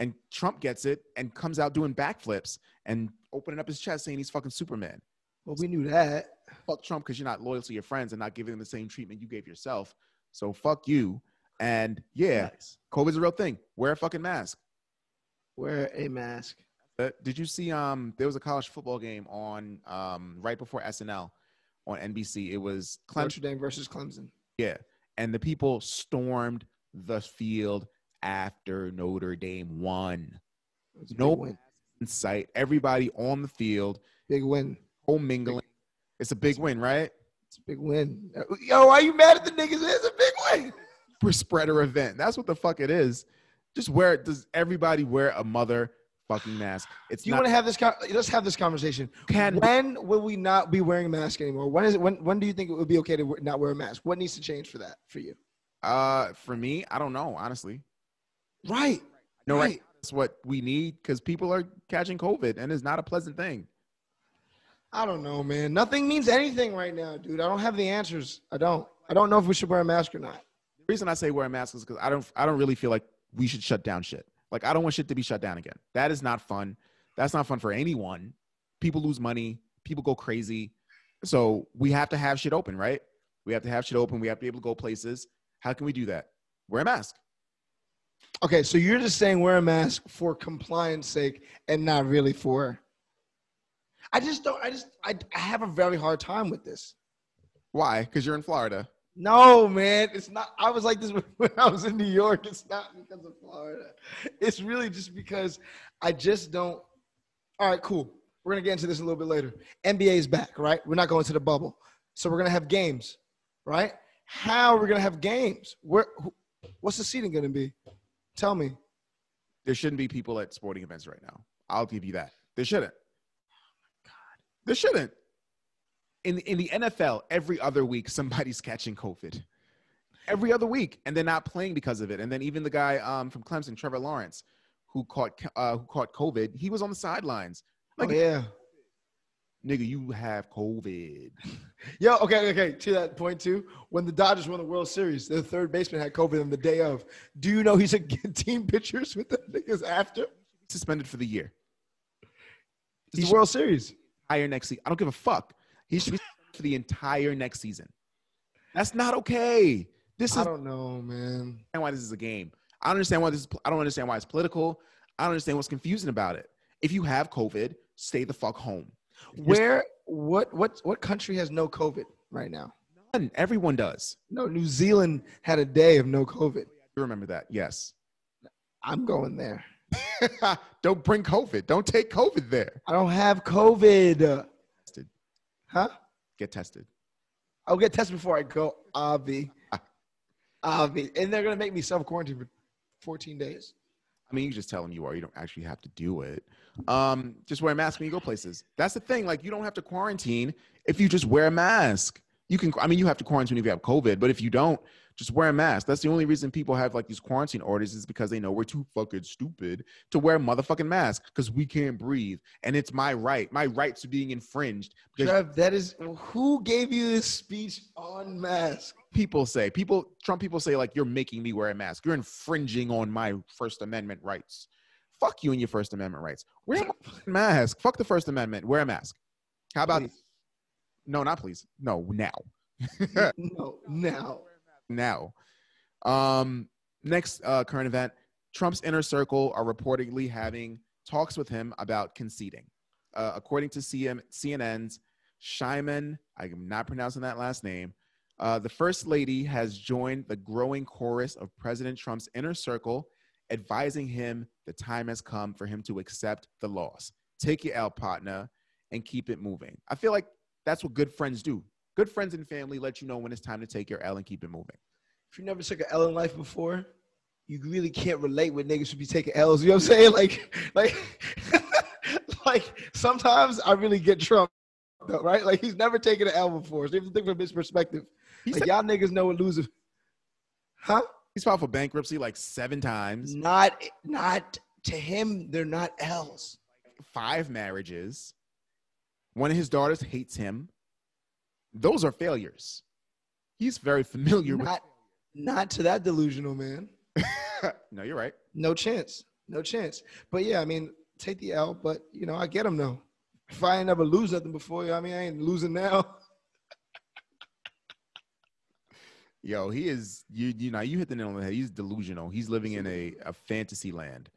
And Trump gets it and comes out doing backflips and opening up his chest saying he's fucking Superman. Well, we knew that. Fuck Trump because you're not loyal to your friends and not giving them the same treatment you gave yourself. So fuck you. And yeah, COVID's a real thing. Wear a fucking mask. Wear a mask. Uh, did you see? Um, there was a college football game on um right before SNL on NBC. It was Clemson. Notre Dame versus Clemson. Yeah, and the people stormed the field after Notre Dame won. It's No. In sight, everybody on the field, Big win. commingling. It's a big win, right? It's a big win. Yo, why you mad at the niggas? It's a big win. For spreader event. That's what the fuck it is. Just wear. It. Does everybody wear a mother fucking mask? It's Do you not. want to have this? Con- let's have this conversation. Can when will we not be wearing a mask anymore? When is it? When when do you think it would be okay to not wear a mask? What needs to change for that for you? uh for me, I don't know. Honestly, Right. no, right. right. That's what we need because people are catching COVID, and it's not a pleasant thing. I don't know, man. Nothing means anything right now, dude. I don't have the answers. I don't. I don't know if we should wear a mask or not. The reason I say wear a mask is because I don't I don't really feel like we should shut down shit. Like I don't want shit to be shut down again. That is not fun. That's not fun for anyone. People lose money. People go crazy. So we have to have shit open, right? We have to have shit open. We have to be able to go places. How can we do that? Wear a mask. Okay, so you're just saying wear a mask for compliance sake and not really for. I just don't. I just I, I have a very hard time with this. Why? Because you're in Florida. No, man, it's not. I was like this [LAUGHS] when I was in New York. It's not because of Florida. It's really just because I just don't. All right, cool. We're gonna get into this a little bit later. NBA is back, right? We're not going to the bubble, so we're gonna have games, right? How are we gonna have games? Where? Who, what's the seating gonna be? Tell me. There shouldn't be people at sporting events right now. I'll give you that. There shouldn't. Oh my God. There shouldn't. In in the NFL, every other week somebody's catching COVID. Every other week, and they're not playing because of it. And then even the guy um, from Clemson, Trevor Lawrence, who caught uh, who caught COVID, he was on the sidelines. Like, oh yeah. nigga, you have COVID. [LAUGHS] Yo, okay, okay. To that point too, when the Dodgers won the World Series, the third baseman had COVID on the day of. Do you know he's a [LAUGHS] team pictures with the niggas after? Suspended for the year. It's the World Series. Entire next season. I don't give a fuck. He should be for the entire next season. That's not okay. This is I don't know, man. I don't understand why this is a game. I don't understand why this. Is, I don't understand why it's political. I don't understand what's confusing about it. If you have COVID, stay the fuck home. Where? What? What? What country has no COVID right now? None. Everyone does. No, New Zealand had a day of no COVID. You remember that? Yes. I'm going there. [LAUGHS] don't bring COVID. Don't take COVID there. I don't have COVID. Huh? Get tested. I'll get tested before I go. Avi. [LAUGHS] Avi. And they're gonna make me self quarantine for 14 days. I mean, you just tell them you are. You don't actually have to do it. Um, just wear a mask when you go places. That's the thing. Like, you don't have to quarantine if you just wear a mask. You can. I mean, you have to quarantine if you have COVID, but if you don't, just wear a mask. That's the only reason people have like these quarantine orders is because they know we're too fucking stupid to wear a motherfucking mask because we can't breathe, and it's my right. My rights are being infringed Trev, that is who gave you this speech on mask? people say people Trump people say like you're making me wear a mask. You're infringing on my First Amendment rights. Fuck you and your First Amendment rights. Wear a mask. Fuck the First Amendment. Wear a mask. How about Please. no? Not please. No now. [LAUGHS] [LAUGHS] no, now. Now. Um, next uh, current event: Trump's inner circle are reportedly having talks with him about conceding. Uh, according to CM, CNN's Shimon, I'm not pronouncing that last name. Uh, the first lady has joined the growing chorus of President Trump's inner circle, advising him the time has come for him to accept the loss. Take your L, partner, and keep it moving. I feel like that's what good friends do. Good friends and family let you know when it's time to take your L and keep it moving. If you never took an L in life before, you really can't relate with niggas who be taking L's. You know what I'm saying? Like, like, [LAUGHS] like sometimes I really get Trump, though, right? Like he's never taken an L before. So you have to think from his perspective. He's, Like y'all niggas know what losing. Huh? he's filed for bankruptcy like seven times, Not, not to him. They're not L's. five marriages. One of his daughters hates him. Those are failures. He's very familiar Not, not to that delusional man. [LAUGHS] no, you're right. No chance. No chance. But yeah, I mean, take the L. But you know, I get him though. If I ain't never lose nothing before, you, I mean, I ain't losing now. [LAUGHS] Yo, he is you. You know, you hit the nail on the head. He's delusional. He's living in a, a fantasy land.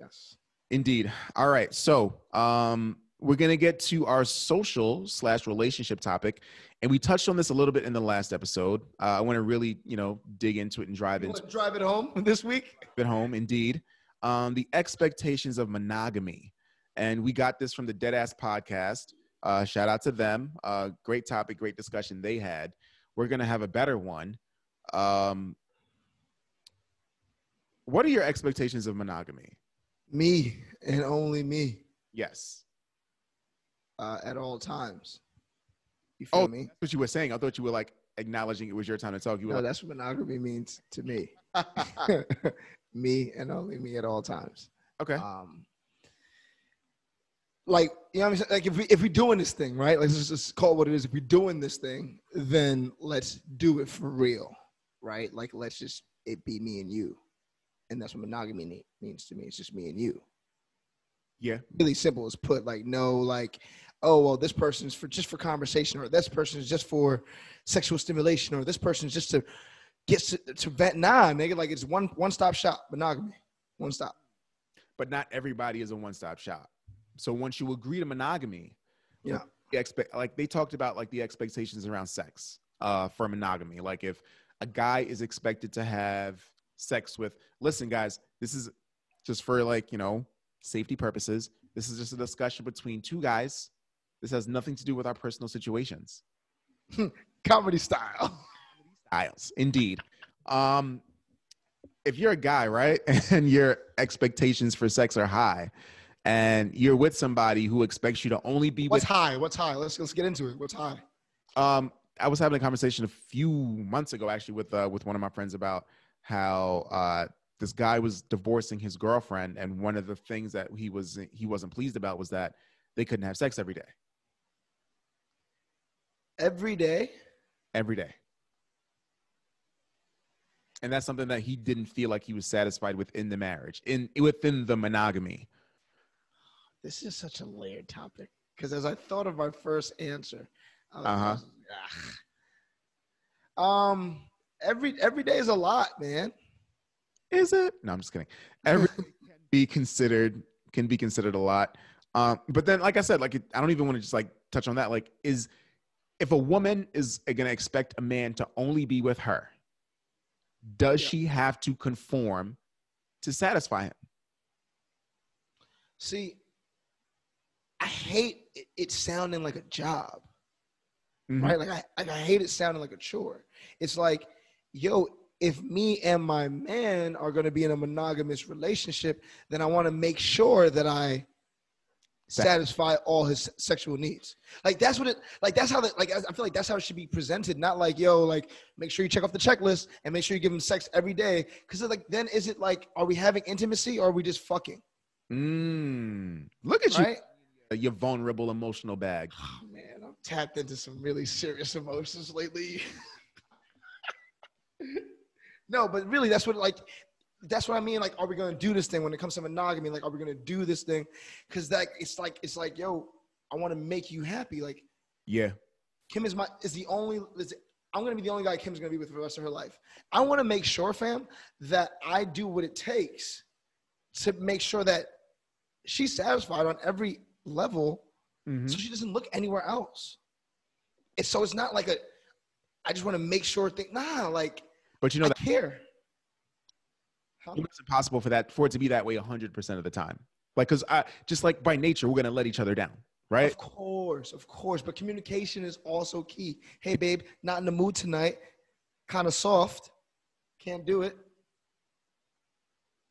Yes. Indeed. All right. So, um, we're gonna get to our social slash relationship topic, and we touched on this a little bit in the last episode. Uh, I want to really, you know, dig into it and drive You into wanna drive it home [LAUGHS] this week. at home. Indeed, um, the expectations of monogamy, and we got this from the Deadass podcast. Uh, shout out to them. Uh, great topic, great discussion they had. We're gonna have a better one. Um, what are your expectations of monogamy? Me and only me Yes. Uh, at all times. You feel Oh, me? That's what you were saying. I thought you were like acknowledging it was your time to talk. You were No, like, that's what monogamy means to me. [LAUGHS] [LAUGHS] me and only me at all times. okay. Um, like you know, what I'm saying? like if we if we're doing this thing right, like let's just call it what it is. If we're doing this thing, then let's do it for real, right? Like let's just it be me and you, and that's what monogamy ne- means to me. It's just me and you. Yeah. Really simple as put. Like no, like oh well, this person's for just for conversation, or this person's just for sexual stimulation, or this person's just to get to, to vet nah, nigga. Like it's one one stop shop monogamy, one stop. But not everybody is a one stop shop. So once you agree to monogamy, Yeah. the expect like they talked about like the expectations around sex uh for monogamy. Like if a guy is expected to have sex with listen guys, this is just for like, you know, safety purposes. This is just a discussion between two guys. This has nothing to do with our personal situations. [LAUGHS] Comedy style. styles indeed um if you're a guy right [LAUGHS] and your expectations for sex are high and you're with somebody who expects you to only be What's with high? What's high? Let's let's get into it. What's high? um i was having a conversation a few months ago actually with uh, with one of my friends about how uh this guy was divorcing his girlfriend and one of the things that he was he wasn't pleased about was that they couldn't have sex every day Every day. every day. And that's something that he didn't feel like he was satisfied within the marriage, in within the monogamy. This is such a layered topic because as I thought of my first answer, I was, was- ah. um, every every day is a lot, man. Is it? No, I'm just kidding. Every [LAUGHS] can be considered can be considered a lot. Um, but then, like I said, like it, I don't even want to just like touch on that. Like, is if a woman is going to expect a man to only be with her, does Yeah. she have to conform to satisfy him? See, I hate it, it sounding like a job. Mhm. right? Like I, like I hate it sounding like a chore. It's like, yo, if me and my man are going to be in a monogamous relationship, then I want to make sure that I satisfy all his sexual needs. Like that's what it. Like that's how the. Like I feel like that's how it should be presented. Not like, yo, like make sure you check off the checklist and make sure you give him sex every day. Because like then is it like, are we having intimacy or are we just fucking? Mm. Look at you, Right? your vulnerable emotional bag. Oh man, I'm tapped into some really serious emotions lately. [LAUGHS] no, but really, that's what like that's what I mean. Like, are we gonna do this thing when it comes to monogamy? Like, are we gonna do this thing? Because that it's like it's like, yo, I want to make you happy. Like, Yeah. Kim is my is the only. Is, I'm gonna be the only guy Kim's gonna be with for the rest of her life. I want to make sure, fam, that I do what it takes to make sure that she's satisfied on every level Mhm. so she doesn't look anywhere else. It's so it's not like a I just want to make sure thing. Nah, like But you know I that care. It's impossible for that for it to be that way 100% of the time. Like cuz I just like by nature we're going to let each other down, right? Of course, of course. But communication is also key. Hey, babe, not in the mood tonight. Kind of soft. Can't do it.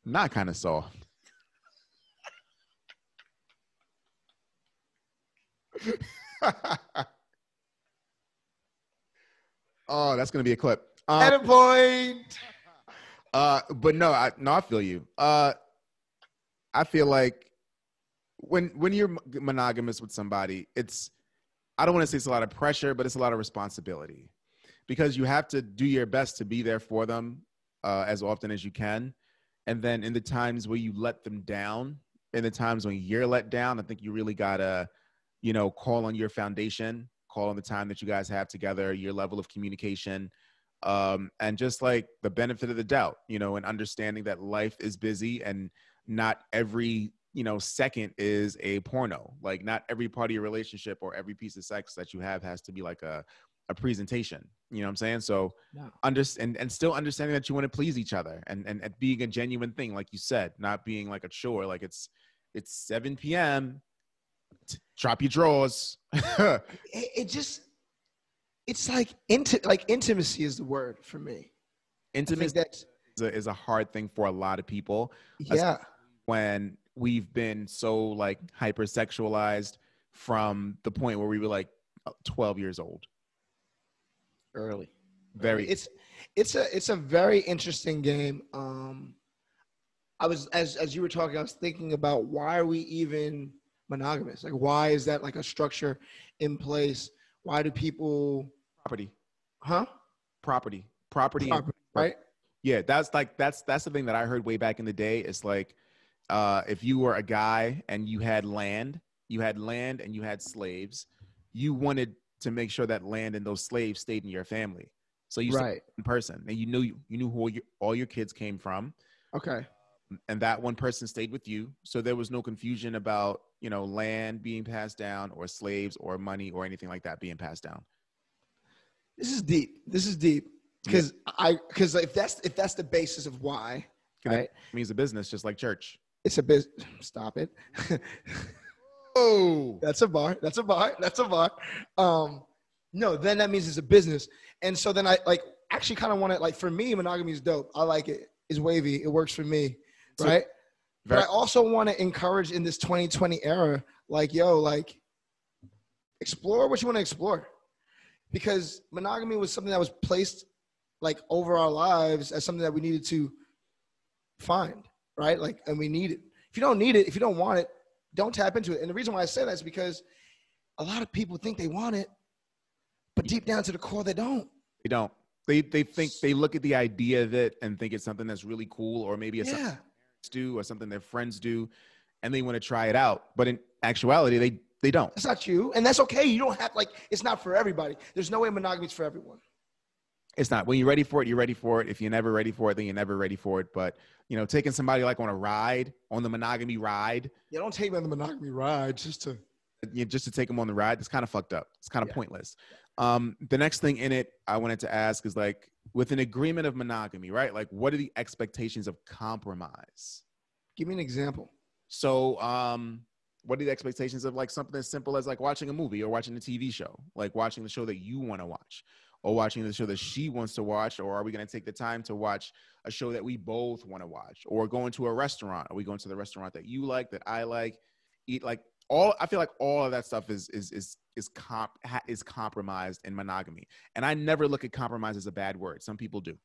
Not kind of soft. [LAUGHS] oh, that's going to be a clip. Um, a point. Uh, but no, I no, I feel you. Uh, I feel like when when you're monogamous with somebody, it's I don't want to say it's a lot of pressure, but it's a lot of responsibility because you have to do your best to be there for them uh, as often as you can, and then in the times where you let them down, in the times when you're let down, I think you really gotta, you know, call on your foundation, call on the time that you guys have together, your level of communication um, and just like the benefit of the doubt, you know, and understanding that life is busy and not every you know second is a porno. Like not every part of your relationship or every piece of sex that you have has to be like a a presentation. You know what I'm saying? So No. understand and still understanding that you want to please each other and, and and being a genuine thing, like you said, not being like a chore. Like it's it's 7 p.m. T- Drop your drawers. [LAUGHS] It, it just it's like inti- like intimacy is the word for me. Intimacy is a, is a hard thing for a lot of people. yeah. when we've been so like hypersexualized from the point where we were like 12 years old. Early. Very it's it's a it's a very interesting game um i was as as you were talking i was thinking about why are we even monogamous like why is that like a structure in place why do people property, huh property, property. and- Property, right Yeah, that's like that's that's the thing that I heard way back in the day. It's like uh, if you were a guy and you had land, you had land and you had slaves, you wanted to make sure that land and those slaves stayed in your family. So you Right. one person, and you knew you, you knew who all your, all your kids came from, Okay. and that one person stayed with you. So there was no confusion about you know land being passed down, or slaves, or money, or anything like that being passed down. This is deep. This is deep because I because if that's if that's the basis of why, right? It means a business, just like church. It's a biz. Stop it. [LAUGHS] Oh, That's a bar. That's a bar. That's a bar. Um, no, then that means it's a business. And so then I like actually kind of want to like for me, monogamy is dope. I like it. It's wavy. It works for me. So- right. But I also want to encourage in this 2020 era, like, yo, like explore what you want to explore. Because monogamy was something that was placed like over our lives as something that we needed to find, right? Like, and we need it. If you don't need it, if you don't want it, don't tap into it. And the reason why I say that is because a lot of people think they want it, but deep down to the core, they don't. They don't. They they think they look at the idea of it and think it's something that's really cool, or maybe it's something Yeah. Do or something their friends do, and they want to try it out. But in actuality, they they don't. That's not you. And that's okay. You don't have, like, it's not for everybody. There's no way monogamy is for everyone. It's not. When you're ready for it, you're ready for it. If you're never ready for it, then you're never ready for it. But you know, taking somebody like on a ride, on the monogamy ride, Yeah, don't take me on the monogamy ride just to. you know, just to take them on the ride, it's kind of fucked up. It's kind of Yeah. pointless. Um, the next thing in it I wanted to ask is like, with an agreement of monogamy, right? Like, what are the expectations of compromise? Give me an example. So, um, what are the expectations of like something as simple as like watching a movie or watching a TV show, like watching the show that you want to watch, or watching the show that she wants to watch, or are we going to take the time to watch a show that we both want to watch, or going to a restaurant? Are we going to the restaurant that you like, that I like, eat like all? I feel like all of that stuff is is is is comp ha- is compromised in monogamy, and I never look at compromise as a bad word. Some people do.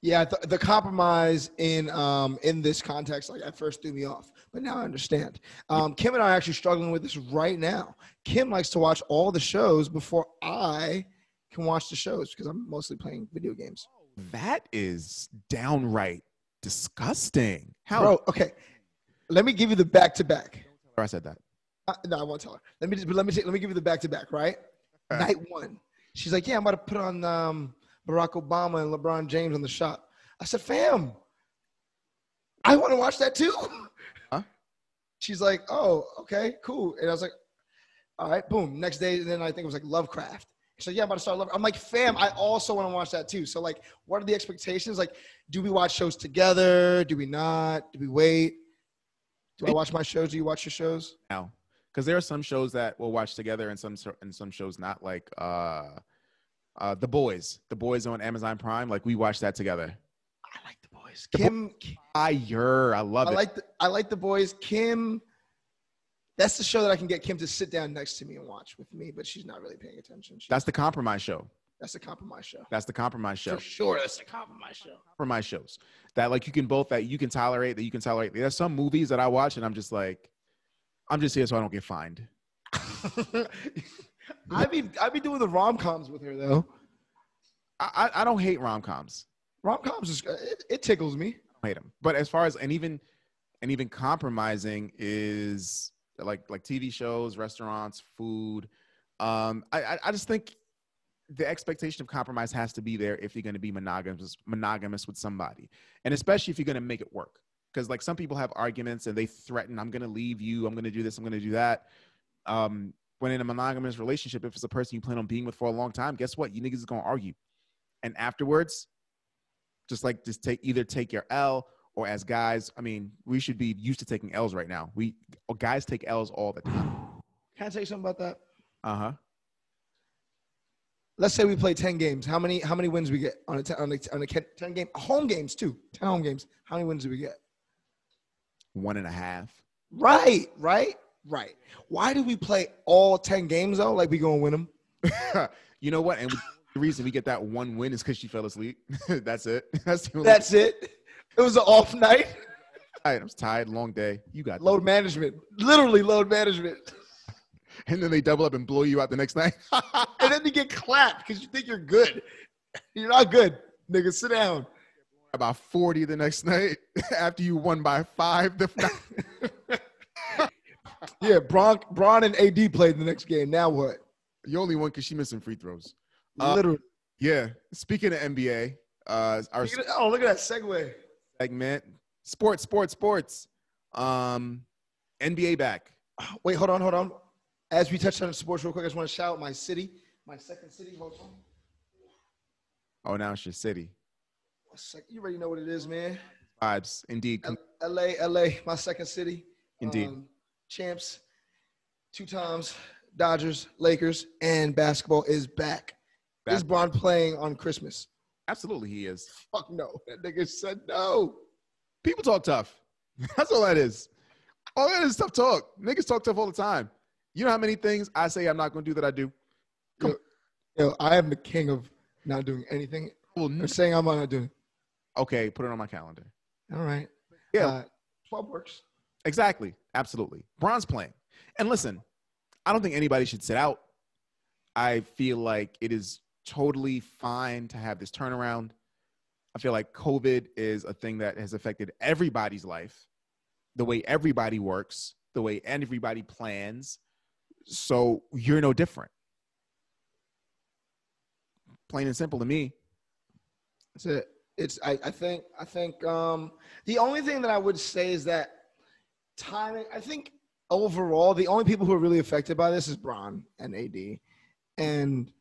Yeah, the, the compromise in um in this context, like at first threw me off, but now I understand. Um, Kim and I are actually struggling with this right now. Kim likes to watch all the shows before I can watch the shows because I'm mostly playing video games. That is downright disgusting. How? Bro, okay, let me give you the back to back. I said that. Uh, No, I won't tell her. Let me just, but let me let me give you the back to back. Right, night one, she's like, "Yeah, I'm about to put on um, Barack Obama and LeBron James on the Shop." I said, "Fam, I want to watch that too." Huh? [LAUGHS] She's like, "Oh, okay, cool." And I was like, "All right, boom." Next day, and then I think it was like Lovecraft. She's like, "Yeah, I'm about to start Love." I'm like, "Fam, I also want to watch that too." So like, what are the expectations? Like, do we watch shows together? Do we not? Do we wait? Do I watch my shows? Do you watch your shows? now because there are some shows that we'll watch together and some and some shows not like uh uh the boys the boys on amazon prime like we watch that together I like the boys. The Bo- Kim, fire i love I it like the, I like the boys. Kim, that's the show that I can get Kim to sit down next to me and watch with me, but she's not really paying attention. She, that's the compromise show that's the compromise show. that's the compromise show For sure, that's a compromise show. compromise shows that like you can both that you can tolerate that you can tolerate there's some movies that i watch and i'm just like i'm just here so i don't get fined [LAUGHS] I be I be doing the rom coms with her though. i i, don't hate rom-coms Rom coms is it, it tickles me. I hate them. But as far as and even and even compromising is like like TV shows, restaurants, food. Um, I I, I just think the expectation of compromise has to be there if you're going to be monogamous monogamous with somebody, and especially if you're going to make it work. Because like some people have arguments and they threaten, "I'm going to leave you. I'm going to do this. I'm going to do that." Um, when in a monogamous relationship, if it's a person you plan on being with for a long time, guess what? You niggas is going to argue, and afterwards, just like just take either take your L or as guys, I mean, we should be used to taking L's right now. We guys take L's all the time. Can I tell you something about that? Uh huh. Let's say we play ten games. How many how many wins we get on a ten, on a, on a ten game home games too? Ten home games. How many wins do we get? One and a half. Right, right, right. Why do we play all 10 games though? Like we gonna win them? [LAUGHS] you know what? And we, the reason we get that one win is because she fell asleep. [LAUGHS] That's it. [LAUGHS] That's. That's it. It was an off night. I was tired, long day. You got Load management. Literally load management. and then they double up and blow you out the next night. And then you get clapped because you think you're good. You're not good. Nigga, sit down. About forty the next night [LAUGHS] after you won by five. The [LAUGHS] Yeah, Bron, Bron and AD played the next game. Now what? you only won because she missed some free throws. Uh, Literally. Yeah. Speaking of NBA, uh, our Look at Oh, look at that segue. segment, sports, sports, sports. Um, NBA back. [SIGHS] Wait, hold on, hold on. As we touched on sports real quick, I just want to shout out my city, my second city. Hold on. Oh, now it's your city. One sec. You already know what it is, man. Vibes, indeed. L- LA, LA, my second city. Indeed. Um, champs, two times. Dodgers, Lakers, and basketball is back. Is. Bron playing on Christmas? Absolutely, he is. Fuck no. [LAUGHS] That nigga said no. People talk tough. [LAUGHS] That's all that is. All that is tough talk. Niggas talk tough all the time. You know how many things I say I'm not going to do that I do? Yo, I am the king of not doing anything Well, n- saying I'm not doing. Okay, put it on my calendar. All right. Yeah, Uh, 12 works. exactly. Absolutely. Bron's playing. And listen, I don't think anybody should sit out. I feel like it is totally fine to have this turnaround. I feel like COVID is a thing that has affected everybody's life, the way everybody works, the way everybody plans. So you're no different. Plain and simple to me. That's it. It's I, I think I think um the only thing that I would say is that timing I think overall the only people who are really affected by this is Bron and AD. And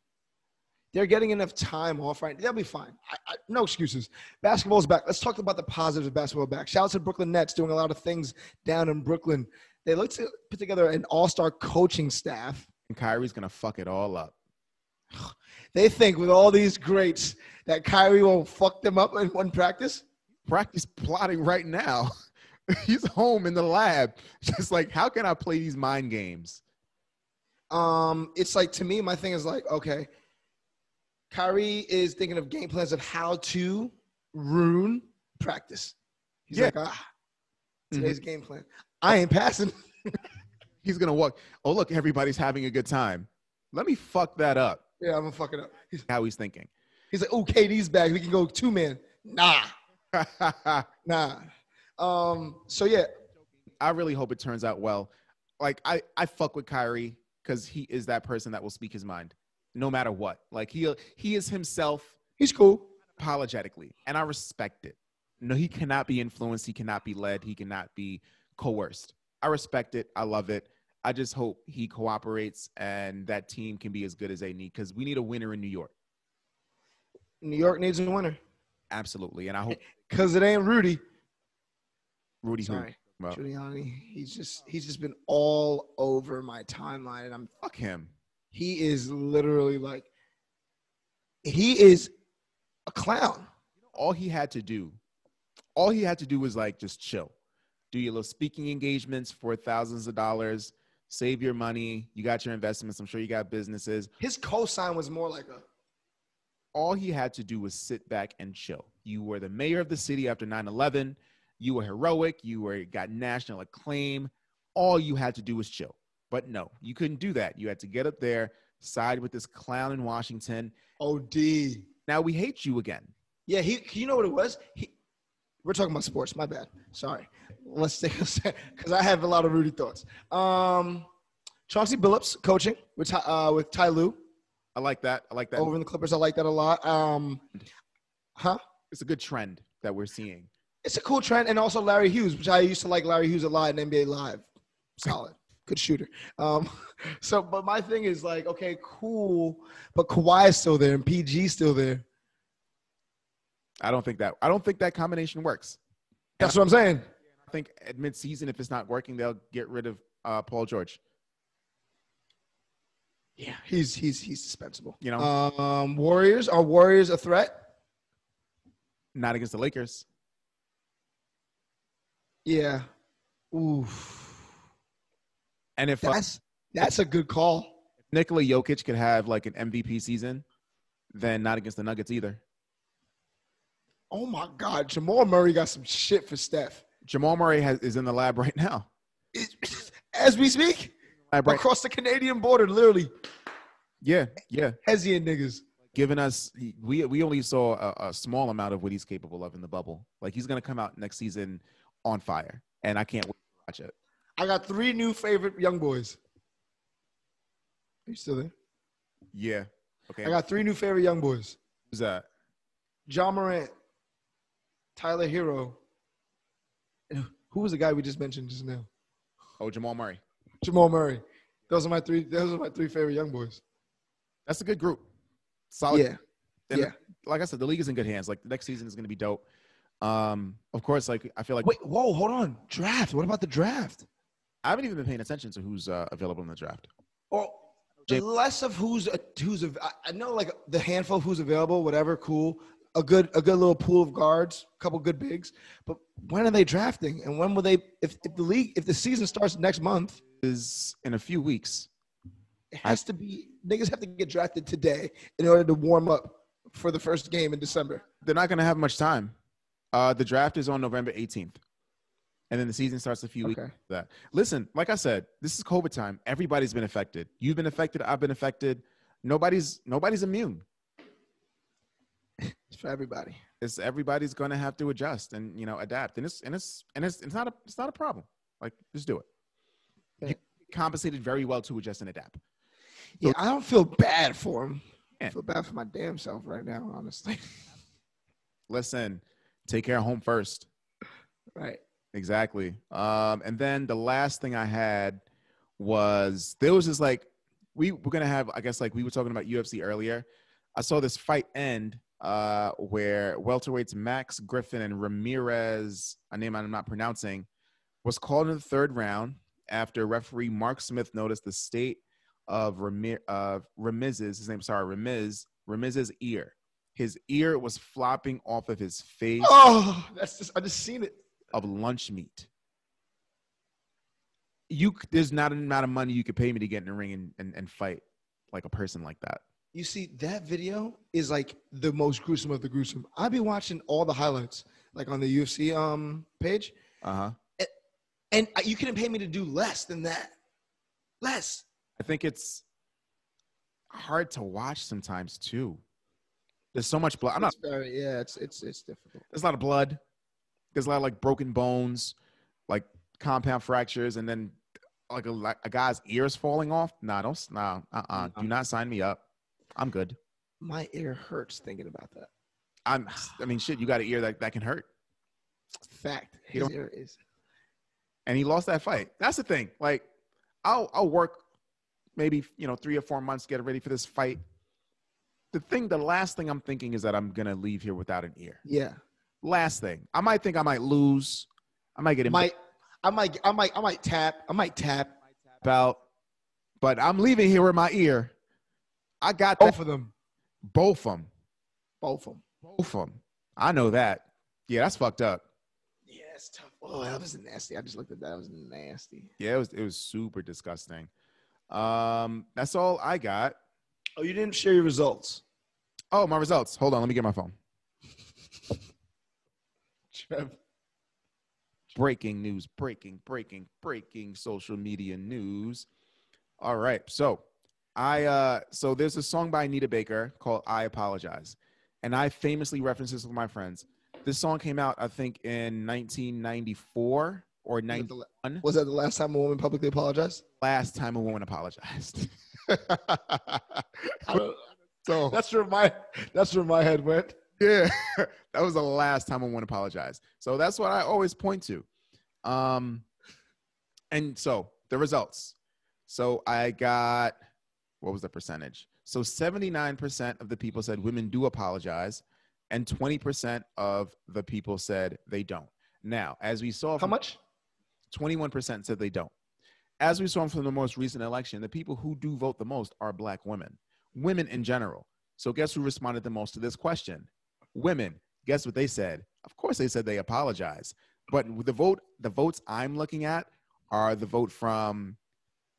they're getting enough time off right. They'll be fine. I, I, no excuses. Basketball's back. Let's talk about the positives of basketball back. Shout out to Brooklyn Nets doing a lot of things down in Brooklyn. They look to put together an all-star coaching staff. And Kyrie's going to fuck it all up. [SIGHS] [SIGHS] They think with all these greats that Kyrie won't fuck them up in one practice. practice plotting right now. [LAUGHS] He's home in the lab, [LAUGHS] just like, how can I play these mind games? Um, it's like to me, my thing is like, okay, Kyrie is thinking of game plans of how to ruin practice. He's Yeah. like, ah, today's game plan. I ain't passing. [LAUGHS] He's gonna walk. Oh, look, everybody's having a good time. Let me fuck that up. Yeah, I'm gonna fuck it up. He's, How he's thinking. he's like, oh, KD's back. We can go two man. Nah, [LAUGHS] nah. Um, so yeah, I really hope it turns out well. Like I, I fuck with Kyrie because he is that person that will speak his mind, no matter what. Like he, he is himself he's cool. apologetically, and I respect it. No, he cannot be influenced. He cannot be led. He cannot be coerced. I respect it. I love it. I just hope he cooperates and that team can be as good as they need because we need a winner in New York. New York needs a winner Absolutely. And I hope [LAUGHS] because it ain't Rudy. Rudy who Sorry, well, Giuliani. He's just he's just been all over my timeline, and I'm fuck him. he is literally like he is a clown. All he had to do, all he had to do was like just chill. Do your little speaking engagements for thousands of dollars, save your money. You got your investments. I'm sure you got businesses. His cosign was more like a all he had to do was sit back and chill. You were the mayor of the city after 9/11. You were heroic. You were got national acclaim. All you had to do was chill. But no, you couldn't do that. You had to get up there, side with this clown in Washington. OD. Now we hate you again. Yeah, he. You know what it was? He. We're talking about sports. My bad. Sorry. Let's take a sec because I have a lot of Rudy thoughts. Um, Chauncey Billups coaching with Ty- uh, with Ty Lue I like that. I like that. over in the Clippers. I like that a lot. Um, huh? It's a good trend that we're seeing. It's a cool trend, and also Larry Hughes, which I used to like Larry Hughes a lot in NBA Live. Solid, good shooter. Um, [LAUGHS] so, but my thing is like, okay, cool, but Kawhi is still there and PG's still there. I don't think that. I don't think that combination works. That's what I'm saying. I think at midseason, if it's not working, they'll get rid of uh, Paul George. Yeah, he's he's he's dispensable. You know, Um, Warriors are Warriors a threat? not against the Lakers. Yeah. Oof. And if uh, That's that's a good call. Nikola Jokic could have like an MVP season, then not against the Nuggets either. Oh my God, Jamal Murray got some shit for Steph. Jamal Murray has, is in the lab right now. [LAUGHS] As we speak, Lab right- across the Canadian border, literally, yeah, yeah. Hesian niggas. Giving us, we we only saw a, a small amount of what he's capable of in the bubble. Like he's gonna come out next season on fire, and I can't wait to watch it. I got three new favorite young boys. Are you still there? Yeah. Okay. I got three new favorite young boys. Who's that? Ja Morant, Tyler Herro, and who was the guy we just mentioned just now? Oh, Jamal Murray. Jamal Murray. Those are my three. Those are my three favorite young boys. That's a good group. Solid. Yeah, And yeah. Like I said, the league is in good hands. Like the next season is going to be dope. Um, of course, like I feel like Wait, whoa, hold on. Draft. What about the draft? I haven't even been paying attention to who's uh, available in the draft. Or Jay- less of who's a, who's av- I- I know like the handful of who's available, whatever, cool. A good a good little pool of guards, a couple good bigs. But when are they drafting? And when will they? If, if the league, if the season starts next month, Is in a few weeks. it has to be niggas have to get drafted today in order to warm up for the first game in December. They're not going to have much time. Uh, the draft is on November 18th, and then the season starts a few weeks Okay. after that. Listen, like I said, this is COVID time. Everybody's been affected. You've been affected. I've been affected. Nobody's nobody's immune. It's for everybody. It's everybody's going to have to adjust and you know adapt, and it's and it's and it's it's not a it's not a problem. Like just do it. You compensated very well to adjust and adapt. Yeah, I don't feel bad for him. Yeah. I feel bad for my damn self right now, honestly. [LAUGHS] Listen, take care of home first. right. Exactly. Um, and then the last thing I had was there was this like we were gonna have I guess like we were talking about UFC earlier. I saw this fight end uh, where welterweights Max Griffin and Ramirez, a name I'm not pronouncing, was called in the third round after referee Mark Smith noticed the state of Ramir Ramiz's his name sorry Ramiz Ramiz's ear. His ear was flopping off of his face Oh, that's just I just seen it. of lunch meat. You there's not an amount of money you could pay me to get in the ring and, and, and fight like a person like that. You see, that video is like the most gruesome of the gruesome. I've been watching all the highlights, like on the UFC um page, Uh huh. and you couldn't pay me to do less than that. Less. I think it's hard to watch sometimes too. There's so much blood. I'm not. It's very, yeah, it's it's it's difficult. There's a lot of blood. There's a lot of like broken bones, like compound fractures, and then like a, like a guy's ears falling off. Nah, don't. Nah, uh, uh Do not sign me up. I'm good. My ear hurts thinking about that. I'm. I mean, shit. You got an ear that that can hurt. Fact. His don't- ear is. and he lost that fight. That's the thing. Like, I'll I'll work maybe you know three or four months get ready for this fight. The thing, the last thing I'm thinking is that I'm gonna leave here without an ear. Yeah. Last thing, I might think I might lose. I might get Might I might I might I might tap. I might tap About. but I'm leaving here with my ear. I got that. both of them. both of them. Both of them. Both of them. I know that. Yeah, that's fucked up. Yeah, it's tough. Oh, that was nasty. I just looked at that. That was nasty. Yeah, it was it was super disgusting. Um, that's all I got. Oh, you didn't share your results. Oh, my results. Hold on, let me get my phone. Trev. breaking news, breaking, breaking, breaking social media news. All right. So I uh so there's a song by Anita Baker called I Apologize. And I famously reference this with my friends. This song came out, I think, in 1994 or Was 91. the- Was that the last time a woman publicly apologized? Last time a woman apologized. [LAUGHS] So that's where my that's where my head went. yeah, [LAUGHS] that was the last time a woman apologized. So that's what I always point to. Um, and so the results. So I got what was the percentage? So 79% of the people said women do apologize, and 20% of the people said they don't. Now, as we saw, How much? 21% said they don't. As we saw from the most recent election, the people who do vote the most are black women, women in general. So, guess who responded the most to this question? Women. Guess what they said? Of course, they said they apologize. But the vote, the votes I'm looking at are the vote from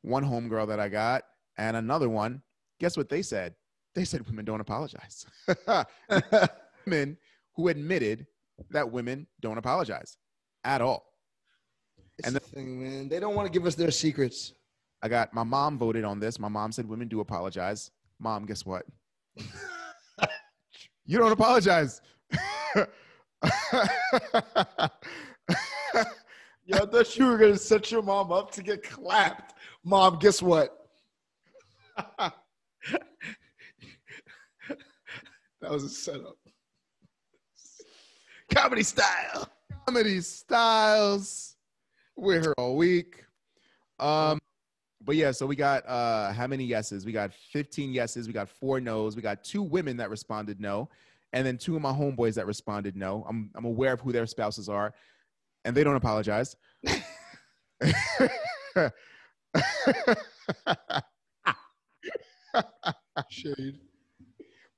one homegirl that I got and another one. Guess what they said? They said women don't apologize. [LAUGHS] [LAUGHS] women who admitted that women don't apologize at all. It's And the thing, man. They don't want to give us their secrets. I got my mom voted on this. My mom said women do apologize. Mom, guess what? [LAUGHS] you don't apologize. Yeah, I thought you were gonna set your mom up to get clapped. Mom, guess what? [LAUGHS] That was a setup. Comedy style. Comedy styles. We're here all week. Um, but yeah, so we got uh how many yeses? We got 15 yeses, we got four no's, we got two women that responded no, and then two of my homeboys that responded no. I'm I'm aware of who their spouses are, and they don't apologize. [LAUGHS] [LAUGHS] [LAUGHS] Shade.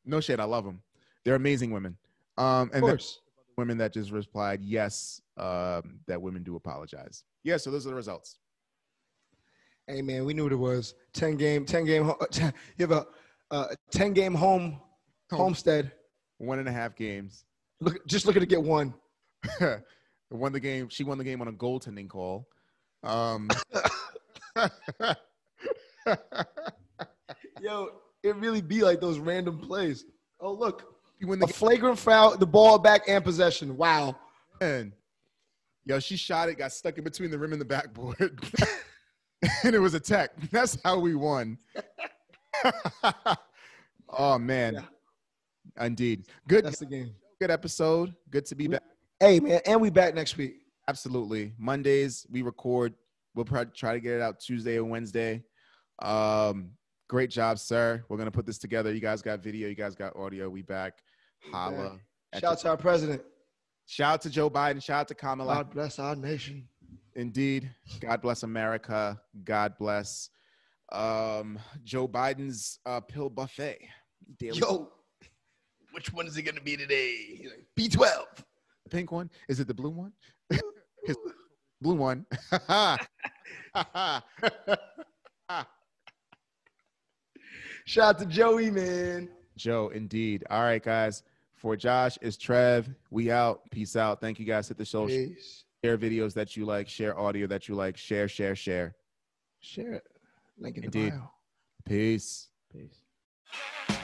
no shade, I love them. They're amazing women. Um, and course. women that just replied yes, um, that women do apologize. Yeah, so those are the results. Hey man, we knew what it was. Ten game, ten game. [LAUGHS] You have a uh, ten game home Home. homestead. One and a half games. Look, just looking to get one. [LAUGHS] won the game. She won the game on a goaltending call. Um, Yo, it really be like those random plays. Oh look, When win a the flagrant foul, the ball back and possession. Wow. game. Yo, she shot it, got stuck in between the rim and the backboard, [LAUGHS] and it was a tech. That's how we won. [LAUGHS] oh man, Yeah. indeed. Good, That's the game. good episode. Good to be back. Hey man, and we back next week. Absolutely. Mondays we record. We'll probably try to get it out Tuesday or Wednesday. Um, great job, sir. We're gonna put this together. You guys got video. You guys got audio. We back. Holla. Shout out to our president. Shout out to Joe Biden. Shout out to Kamala. God bless our nation. Indeed. God bless America. God bless um, Joe Biden's uh, pill buffet. Daily. Yo, which one is it gonna be today? B12. The pink one? Is it the blue one? [LAUGHS] His blue one. [LAUGHS] [LAUGHS] Shout out to Joey, man. Joe, indeed. All right, guys. For Josh it's Trev. We out. Peace out. Thank you guys. Hit the social. Peace. Share videos that you like. Share audio that you like. Share, share, share. Share it. Link in the bio. Peace. Peace.